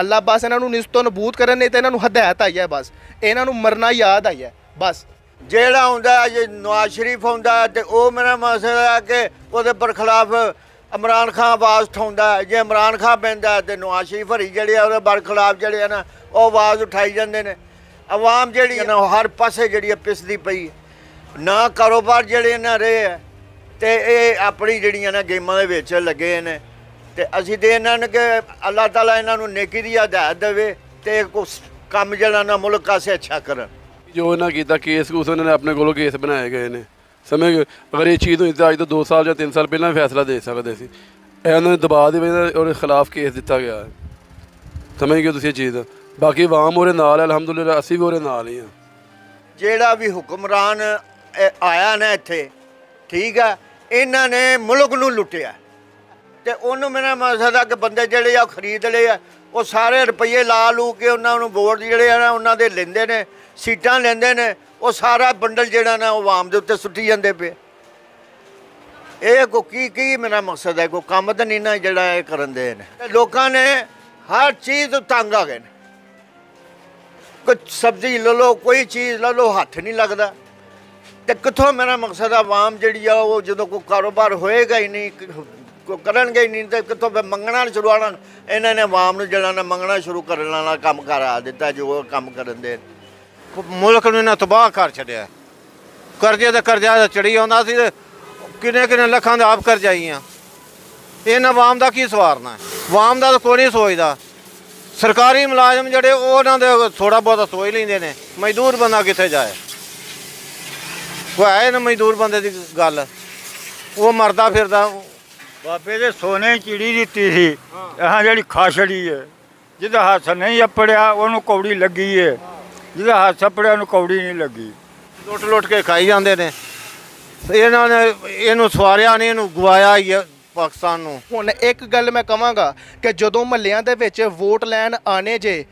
ਅੱਲਾ ਬਸ ਇਹਨਾਂ ਨੂੰ ਨਿਸਤੋਂ ਨਬੂਤ ਕਰਨ ਨਹੀਂ ਤੇ ਇਹਨਾਂ ਨੂੰ ਹਦਾਇਤ ਆਈ ਹੈ ਬਸ। ਇਹਨਾਂ ਨੂੰ ਮਰਨਾ ਯਾਦ ਆਈ ਹੈ ਬਸ। ਜਿਹੜਾ ਹੁੰਦਾ ਹੈ, ਜੇ ਨਵਾਜ਼ ਸ਼ਰੀਫ ਹੁੰਦਾ ਹੈ ਤੇ ਉਹ ਮੇਰਾ ਮਸਲਾ ਹੈ ਕਿ ਉਹਦੇ ਬਰਖਲਾਫ ਇਮਰਾਨ ਖਾਨ ਆਵਾਜ਼ ਉਠਾਉਂਦਾ ਜੇ ਇਮਰਾਨ ਖਾਨ ਪੈਂਦਾ ਹੈ ਤੇ ਨਵਾਜ਼ ਸ਼ਰੀਫ ਹਰੀ ਜਿਹੜੇ ਆ ਉਹਦੇ ਬਰਖਲਾਫ ਜਿਹੜੇ ਆ ਨਾ ਉਹ ਆਵਾਜ਼ ਉਠਾਈ ਜਾਂਦੇ ਨੇ। ਆਵਾਮ ਜਿਹੜੀ ਹੈ ਨਾ ਉਹ ਹਰ ਪਾਸੇ ਜਿਹੜੀ ਹੈ ਪਿਸਦੀ ਪਈ ਨਾ ਕਾਰੋਬਾਰ ਜਿਹੜੇ ਇਹਨਾਂ ਰਹੇ ਹੈ ਤੇ ਇਹ ਆਪਣੀ ਜਿਹੜੀਆਂ ਨਾ ਗੇਮਾਂ ਦੇ ਵਿੱਚ ਲੱਗੇ ਨੇ। ਤੇ ਅਸੀਂ ਤੇ ਇਹਨਾਂ ਨੂੰ ਕਿ ਅੱਲਾਹ ਤਾਲਾ ਇਹਨਾਂ ਨੂੰ ਨੇਕੀ ਦੀ ਹਦਾਇਤ ਦੇਵੇ ਤੇ ਕੁਛ ਕੰਮ ਜਿਹੜਾ ਨਾ ਮੁਲਕ ਕਾਸੇ ਅੱਛਾ ਕਰਨ। ਜੋ ਇਹਨਾਂ ਕੀਤਾ ਕੇਸ ਕੂਸ ਉਹਨਾਂ ਨੇ ਆਪਣੇ ਕੋਲੋਂ ਕੇਸ ਬਣਾਏ ਗਏ ਨੇ। ਸਮਝ ਗਏ ਅਗਰ ਇਹ ਚੀਜ਼ ਹੋਈ ਤਾਂ ਅੱਜ ਤੋਂ 2 ਸਾਲ ਜਾਂ 3 ਸਾਲ ਪਹਿਲਾਂ ਫੈਸਲਾ ਦੇ ਸਕਦੇ ਸੀ। ਇਹ ਉਹਨਾਂ ਨੇ ਦਬਾਅ ਦੀ ਵਜ੍ਹਾ ਉਹਦੇ ਖਿਲਾਫ ਕੇਸ ਦਿੱਤਾ ਗਿਆ ਹੈ। ਸਮਝ ਗਏ ਤੁਸੀਂ ਇਹ ਚੀਜ਼ ਬਾਕੀ ਆਵਾਮ ਉਹਦੇ ਨਾਲ ਹੈ ਅਲਹਮਦੁਲਿਲਾ ਅਸੀਂ ਵੀ ਉਹਦੇ ਨਾਲ ਹੀ ਹਾਂ। ਜਿਹੜਾ ਵੀ ਹੁਕਮਰਾਨ ਇਹ ਆਇਆ ਨਾ ਇੱਥੇ ਠੀਕ ਆ ਇਹਨਾਂ ਨੇ ਮੁਲਕ ਨੂੰ ਲੁੱਟਿਆ। ਤੇ ਉਹਨੂੰ ਮੇਰਾ ਮਕਸਦ ਆ ਕਿ ਬੰਦੇ ਜਿਹੜੇ ਆ ਉਹ ਖਰੀਦ ਲਏ ਆ, ਉਹ ਸਾਰੇ ਰੁਪਏ ਲਾ ਲੂ ਕੇ ਉਹਨਾਂ ਨੂੰ ਵੋਟ ਜਿਹੜੇ ਆ ਨਾ ਉਹਨਾਂ ਦੇ ਲੈਂਦੇ ਨੇ, ਸੀਟਾਂ ਲੈਂਦੇ ਨੇ, ਉਹ ਸਾਰਾ ਬੰਡਲ ਜਿਹੜਾ ਨਾ ਉਹ ਆਵਾਮ ਦੇ ਉੱਤੇ ਸੁੱਟੀ ਜਾਂਦੇ ਪਏ। ਇਹ ਕੋ ਕੀ ਕੀ ਮੇਰਾ ਮਕਸਦ ਹੈ? ਕੋ ਕੰਮ ਤਾਂ ਨਹੀਂ ਨਾ ਜਿਹੜਾ ਇਹ ਕਰਨ ਦੇ ਨੇ। ਲੋਕਾਂ ਨੇ ਹਰ ਚੀਜ਼ ਤੋਂ ਤੰਗ ਆ ਗਏ ਨੇ। ਕੁਝ ਸਬਜ਼ੀ ਲੈ ਲਓ, ਕੋਈ ਚੀਜ਼ ਲੈ ਲਓ, ਹੱਥ ਨਹੀਂ ਲੱਗਦਾ। ਤੇ ਕਿੱਥੋਂ ਮੇਰਾ ਮਕਸਦ ਆ? ਆਵਾਮ ਜਿਹੜੀ ਆ, ਉਹ ਜਦੋਂ ਕੋਈ ਕਾਰੋਬਾਰ ਹੋਏਗਾ ਹੀ ਨਹੀਂ ਕਰਨਗੇ ਹੀ ਨਹੀਂ ਤੇ ਕਿੱਥੋਂ ਫਿਰ ਮੰਗਣਾ ਸ਼ੁਰੂਆਣਾ ਇਹਨਾਂ ਨੇ ਆਵਾਮ ਨੂੰ ਜਿਹੜਾ ਨਾ ਮੰਗਣਾ ਸ਼ੁਰੂ ਕਰਨ ਵਾਲਾ ਕੰਮ ਕਰਾ ਦਿੱਤਾ, ਜੋ ਕੰਮ ਕਰਨ ਦੇ। ਮੁਲਕ ਨੂੰ ਇਹਨਾਂ ਤਬਾਹ ਕਰ ਛੱਡਿਆ। ਕਰਜ਼ੇ ਦਾ ਕਰਜ਼ਾ ਚੜੀ ਆਉਂਦਾ ਸੀ ਕਿੰਨੇ ਕਿੰਨੇ ਲੱਖਾਂ ਦੇ ਆਪ ਕਰਜ਼ਾਈਆਂ ਇਹਨਾਂ ਆਵਾਮ ਦਾ ਕੀ ਸਵਾਰਨਾ? ਹੈ ਆਵਾਮ ਦਾ ਤਾਂ ਕੋਈ ਨਹੀਂ ਸੋਚਦਾ। ਸਰਕਾਰੀ ਮੁਲਾਜ਼ਮ ਜਿਹੜੇ ਉਹ ਉਹਨਾਂ ਦੇ ਥੋੜਾ ਬਹੁਤਾ ਸੋਚ ਲੈਂਦੇ ਨੇ, ਮਜ਼ਦੂਰ ਬੰਦਾ ਕਿੱਥੇ ਜਾਏ? ਕੋਈ ਹੈ ਨਾ ਮਜ਼ਦੂਰ ਬੰਦੇ ਦੀ ਗੱਲ। ਉਹ ਮਰਦਾ ਫਿਰਦਾ ਬਾਬੇ ਦੇ ਸੋਨੇ ਚਿੜੀ ਦਿੱਤੀ ਸੀ। ਆਹ ਜਿਹੜੀ ਖਾਛੜੀ ਹੈ ਜਿਹਦਾ ਹੱਥ ਨਹੀਂ ਅੱਪੜਿਆ ਉਹਨੂੰ ਕੌੜੀ ਲੱਗੀ ਹੈ ਜਿਹਦਾ ਹੱਥ ਅੱਪੜਿਆ ਉਹਨੂੰ ਕੌੜੀ ਨਹੀਂ ਲੱਗੀ। ਲੁੱਟ ਲੁੱਟ ਕੇ ਖਾਈ ਜਾਂਦੇ ਨੇ। ਇਹਨਾਂ ਨੇ ਇਹਨੂੰ ਸਵਾਰਿਆ ਨਹੀਂ ਇਹਨੂੰ ਗਵਾਇਆ ਹੀ ਹੈ ਪਾਕਿਸਤਾਨ ਨੂੰ। ਹੁਣ ਇੱਕ ਗੱਲ ਮੈਂ ਕਵਾਂਗਾ ਕਿ ਜਦੋਂ ਮਹੱਲਿਆਂ ਦੇ ਵਿੱਚ ਵੋਟ ਲੈਣ ਆਣੇ ਜੇ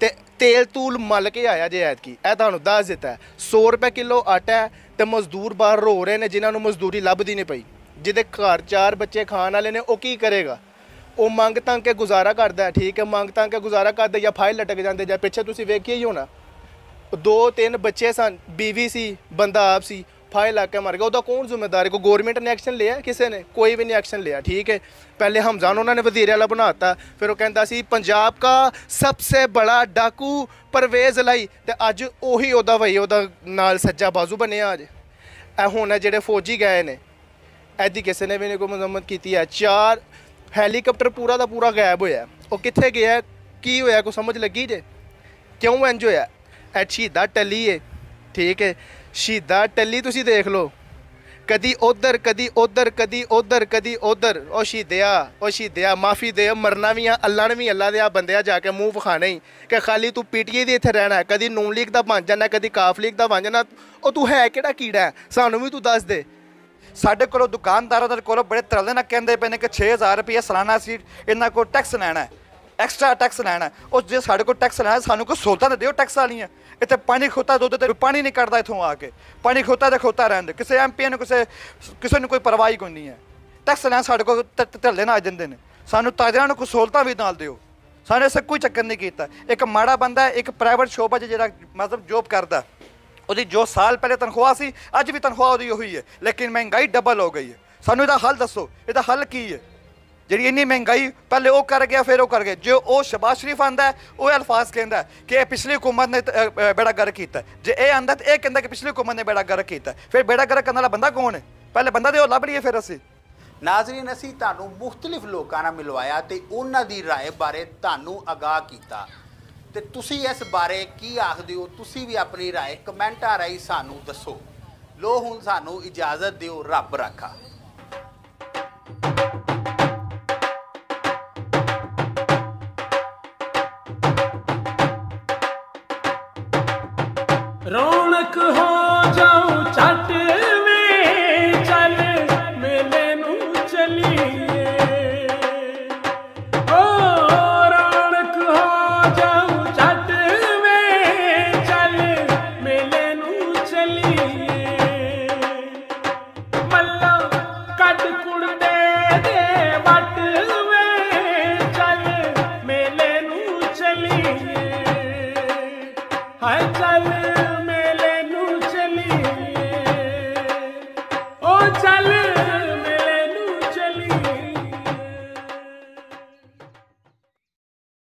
ਤੇ ਤੇਲ ਤੂਲ ਮਲ ਕੇ ਆਇਆ ਜੇ ਐਤਕੀ ਇਹ ਤੁਹਾਨੂੰ ਦੱਸ ਦਿੱਤਾ। ਹੈ। 100 ਰੁਪਏ ਕਿਲੋ ਆਟਾ ਤੇ ਮਜ਼ਦੂਰ ਬਾਹਰ ਰੋ ਰਹੇ ਨੇ ਜਿਨ੍ਹਾਂ ਨੂੰ ਮਜ਼ਦੂਰੀ ਲੱਭਦੀ ਨਹੀਂ ਪਈ। ਜਿਹਦੇ ਘਰ ਚਾਰ ਬੱਚੇ ਖਾਣ ਵਾਲੇ ਨੇ, ਉਹ ਕੀ ਕਰੇਗਾ? ਉਹ ਮੰਗ ਤਾਂ ਕੇ ਗੁਜ਼ਾਰਾ ਕਰਦਾ ਠੀਕ ਹੈ? ਮੰਗ ਤਾਂ ਕੇ ਗੁਜ਼ਾਰਾ ਕਰਦਾ ਜਾਂ ਫਾਈਲ ਲਟਕ ਜਾਂਦੇ ਜਾਂ ਪਿੱਛੇ ਤੁਸੀਂ ਵੇਖਿਆ ਹੀ ਹੋਣਾ। ਦੋ ਤਿੰਨ ਬੱਚੇ ਸਨ, ਬੀਵੀ ਸੀ, ਬੰਦਾ ਆਪ ਸੀ ਫਾਇਲ ਲਾ ਕੇ ਮਰ ਗਿਆ। ਉਹਦਾ ਕੌਣ ਜ਼ਿੰਮੇਦਾਰ ਹੈ? ਕੋਈ ਗਵਰਨਮੈਂਟ ਨੇ ਐਕਸ਼ਨ ਲਿਆ ਕਿਸੇ ਨੇ? ਕੋਈ ਵੀ ਨਹੀਂ ਐਕਸ਼ਨ ਲਿਆ, ਠੀਕ ਹੈ? ਪਹਿਲੇ ਹਮਜ਼ਾਨ ਉਹਨਾਂ ਨੇ ਵਜ਼ੀਰ ਆਲਾ ਬਣਾਤਾ, ਫਿਰ ਉਹ ਕਹਿੰਦਾ ਸੀ, ਪੰਜਾਬ ਦਾ ਸਭ ਤੋਂ ਬੜਾ ਡਾਕੂ ਪਰਵੇਜ਼ ਲਈ। ਤੇ ਅੱਜ ਉਹੀ ਉਹਦਾ ਵਈ ਉਹਦਾ ਨਾਲ ਸੱਜਾ ਬਾਜ਼ੂ ਬਣਿਆ ਅੱਜ। ਇਹ ਹੁਣ ਜਿਹੜੇ ਫੌਜੀ ਗਏ ਨੇ ਐਦੀ ਕਿਸੇ ਨੇ ਵੀ ਨਹੀਂ ਕੋਈ ਮਜ਼ਮਤ ਕੀਤੀ ਹੈ। ਚਾਰ, ਹੈਲੀਕਾਪਟਰ ਪੂਰਾ ਦਾ ਪੂਰਾ ਗਾਇਬ ਹੋਇਆ ਉਹ ਕਿੱਥੇ ਗਿਆ ਕੀ ਹੋਇਆ ਕੋਈ ਸਮਝ ਲੱਗੀ ਜੇ? ਕਿਉਂ ਇੰਜ ਹੋਇਆ ਇਹ ਸ਼ਹੀਦਾ ਟੱਲੀ ਏ। ਠੀਕ ਹੈ ਸ਼ਹੀਦਾ ਟੱਲੀ ਤੁਸੀਂ ਦੇਖ ਲਓ। ਕਦੀ ਉਧਰ ਕਦੀ ਉਧਰ ਕਦੀ ਉਧਰ ਕਦੀ ਉਧਰ। ਉਹ ਸ਼ਹੀਦਿਆ ਉਹ ਸ਼ਹੀਦਿਆ, ਮਾਫੀ ਦੇ, ਮਰਨਾ ਵੀ ਆ ਅੱਲਾ ਨੇ ਵੀ ਅੱਲਾ ਦੇ ਆ ਬੰਦਿਆ ਜਾ ਕੇ ਮੂੰਹ ਵਿਖਾਣਾ ਹੀ। ਕਿ ਖਾਲੀ ਤੂੰ ਪੀਟੀਏ ਦੀ ਇੱਥੇ ਰਹਿਣਾ ਕਦੀ ਨੂਨ ਲੀਗ ਦਾ ਬਣ ਜਾਣਾ ਕਦੀ ਕਾਫ ਲੀਗ ਦਾ ਬਣ ਜਾਣਾ ਉਹ ਤੂੰ ਹੈ ਕਿਹੜਾ ਕੀੜਾ ਹੈ? ਸਾਨੂੰ ਵੀ ਤੂੰ ਦੱਸ ਦੇ। ਸਾਡੇ ਕੋਲੋਂ ਦੁਕਾਨਦਾਰਾਂ ਦੇ ਕੋਲੋਂ ਬੜੇ ਤਰਲੇ ਨਾਲ ਕਹਿੰਦੇ ਪਏ ਨੇ ਕਿ 6000 ਰੁਪਏ ਸਾਲਾਨਾ ਅਸੀਂ ਇਹਨਾਂ ਕੋਲ ਟੈਕਸ ਲੈਣਾ ਹੈ। ਐਕਸਟਰਾ ਟੈਕਸ ਲੈਣਾ ਉਹ ਜੇ ਸਾਡੇ ਕੋਲ ਟੈਕਸ ਲੈਣਾ ਸਾਨੂੰ ਕੋਈ ਸਹੂਲਤਾਂ ਤਾਂ ਦਿਓ ਟੈਕਸ ਵਾਲੀਆਂ। ਇੱਥੇ ਪਾਣੀ ਖੋਤਾ ਦੁੱਧ ਤੇ ਪਾਣੀ ਨਹੀਂ ਕੱਢਦਾ ਇੱਥੋਂ ਆ ਕੇ। ਪਾਣੀ ਖੋਤਾ ਤੇ ਖੋਤਾ ਰਹਿੰਦੇ। ਕਿਸੇ ਐਮਪੀ ਨੂੰ, ਕਿਸੇ ਕਿਸੇ ਨੂੰ ਕੋਈ ਪਰਵਾਹੀ ਕੋਈ ਨਹੀਂ ਹੈ। ਟੈਕਸ ਲੈਣ ਸਾਡੇ ਕੋਲ ਧਰਲੇ ਨਾਲ ਆ ਜਾਂਦੇ ਨੇ। ਸਾਨੂੰ ਤਾਜਰਾਂ ਨੂੰ ਕੋਈ ਸਹੂਲਤਾਂ ਵੀ ਨਾਲ ਦਿਓ। ਸਾਨੂੰ ਐਸਾ ਕੋਈ ਚੱਕਰ ਨਹੀਂ ਕੀਤਾ। ਇੱਕ ਮਾੜਾ ਬੰਦਾ, ਇੱਕ ਪ੍ਰਾਈਵੇਟ ਸ਼ੋਪ ਹੈ ਜਿਹੜਾ ਮਤਲਬ ਜੋਬ ਕਰਦਾ। ਉਹਦੀ ਜੋ ਸਾਲ ਪਹਿਲੇ ਤਨਖਾਹ ਸੀ ਅੱਜ ਵੀ ਤਨਖਾਹ ਉਹਦੀ ਉਹੀ ਹੈ ਲੇਕਿਨ ਮਹਿੰਗਾਈ ਡਬਲ ਹੋ ਗਈ ਹੈ ਸਾਨੂੰ ਇਹਦਾ ਹੱਲ ਦੱਸੋ ਇਹਦਾ ਹੱਲ ਕੀ ਹੈ ਜਿਹੜੀ ਇੰਨੀ ਮਹਿੰਗਾਈ ਪਹਿਲੇ ਉਹ ਕਰ ਗਿਆ ਫਿਰ ਉਹ ਕਰ ਗਿਆ ਜੋ ਉਹ ਸ਼ਬਾਜ਼ ਸ਼ਰੀਫ ਆਂਦਾ ਹੈ, ਉਹ ਇਹ ਅਲਫਾਜ਼ ਕਹਿੰਦਾ ਹੈ ਕਿ ਇਹ ਪਿਛਲੀ ਹੁਕੂਮਤ ਨੇ ਤ- ਅ, ਅ, ਬੇੜਾ ਗਰਕ ਕੀਤਾ ਹੈ। ਜੇ ਇਹ ਆਂਦਾ ਤੇ ਇਹ ਕਹਿੰਦਾ ਕਿ ਪਿਛਲੀ ਹੁਕੂਮਤ ਨੇ ਬੇੜਾ ਗਰਕ ਕੀਤਾ ਹੈ। ਫਿਰ ਬੇੜਾ ਗਰਕ ਕਰਨ ਵਾਲਾ ਬੰਦਾ ਕੌਣ ਹੈ ਪਹਿਲੇ ਬੰਦਾ ਤੇ ਉਹ ਲੱਭ ਲਈਏ ਫਿਰ ਅਸੀਂ ਨਾਜ਼ਰੀਨ ਅਸੀਂ ਤੁਹਾਨੂੰ ਮੁxtਲਿਫ ਲੋਕਾਂ ਨਾਲ ਮਿਲਵਾਇਆ ਤੇ ਉਹਨਾਂ ਦੀ رائے ਬਾਰੇ ਤੁਹਾਨੂੰ ਅਗਾਹ ਕੀਤਾ ਤੇ ਤੁਸੀਂ ਇਸ ਬਾਰੇ ਕੀ ਆਖਦੇ ਹੋ ਤੁਸੀਂ ਵੀ ਆਪਣੀ رائے ਕਮੈਂਟਾਂ ਰਾਹੀਂ ਸਾਨੂੰ ਦੱਸੋ ਲੋ ਹੁਣ ਸਾਨੂੰ ਇਜਾਜ਼ਤ ਦਿਓ ਰੱਬ ਰਾਖਾ ਰੌਣਕ ਹੋ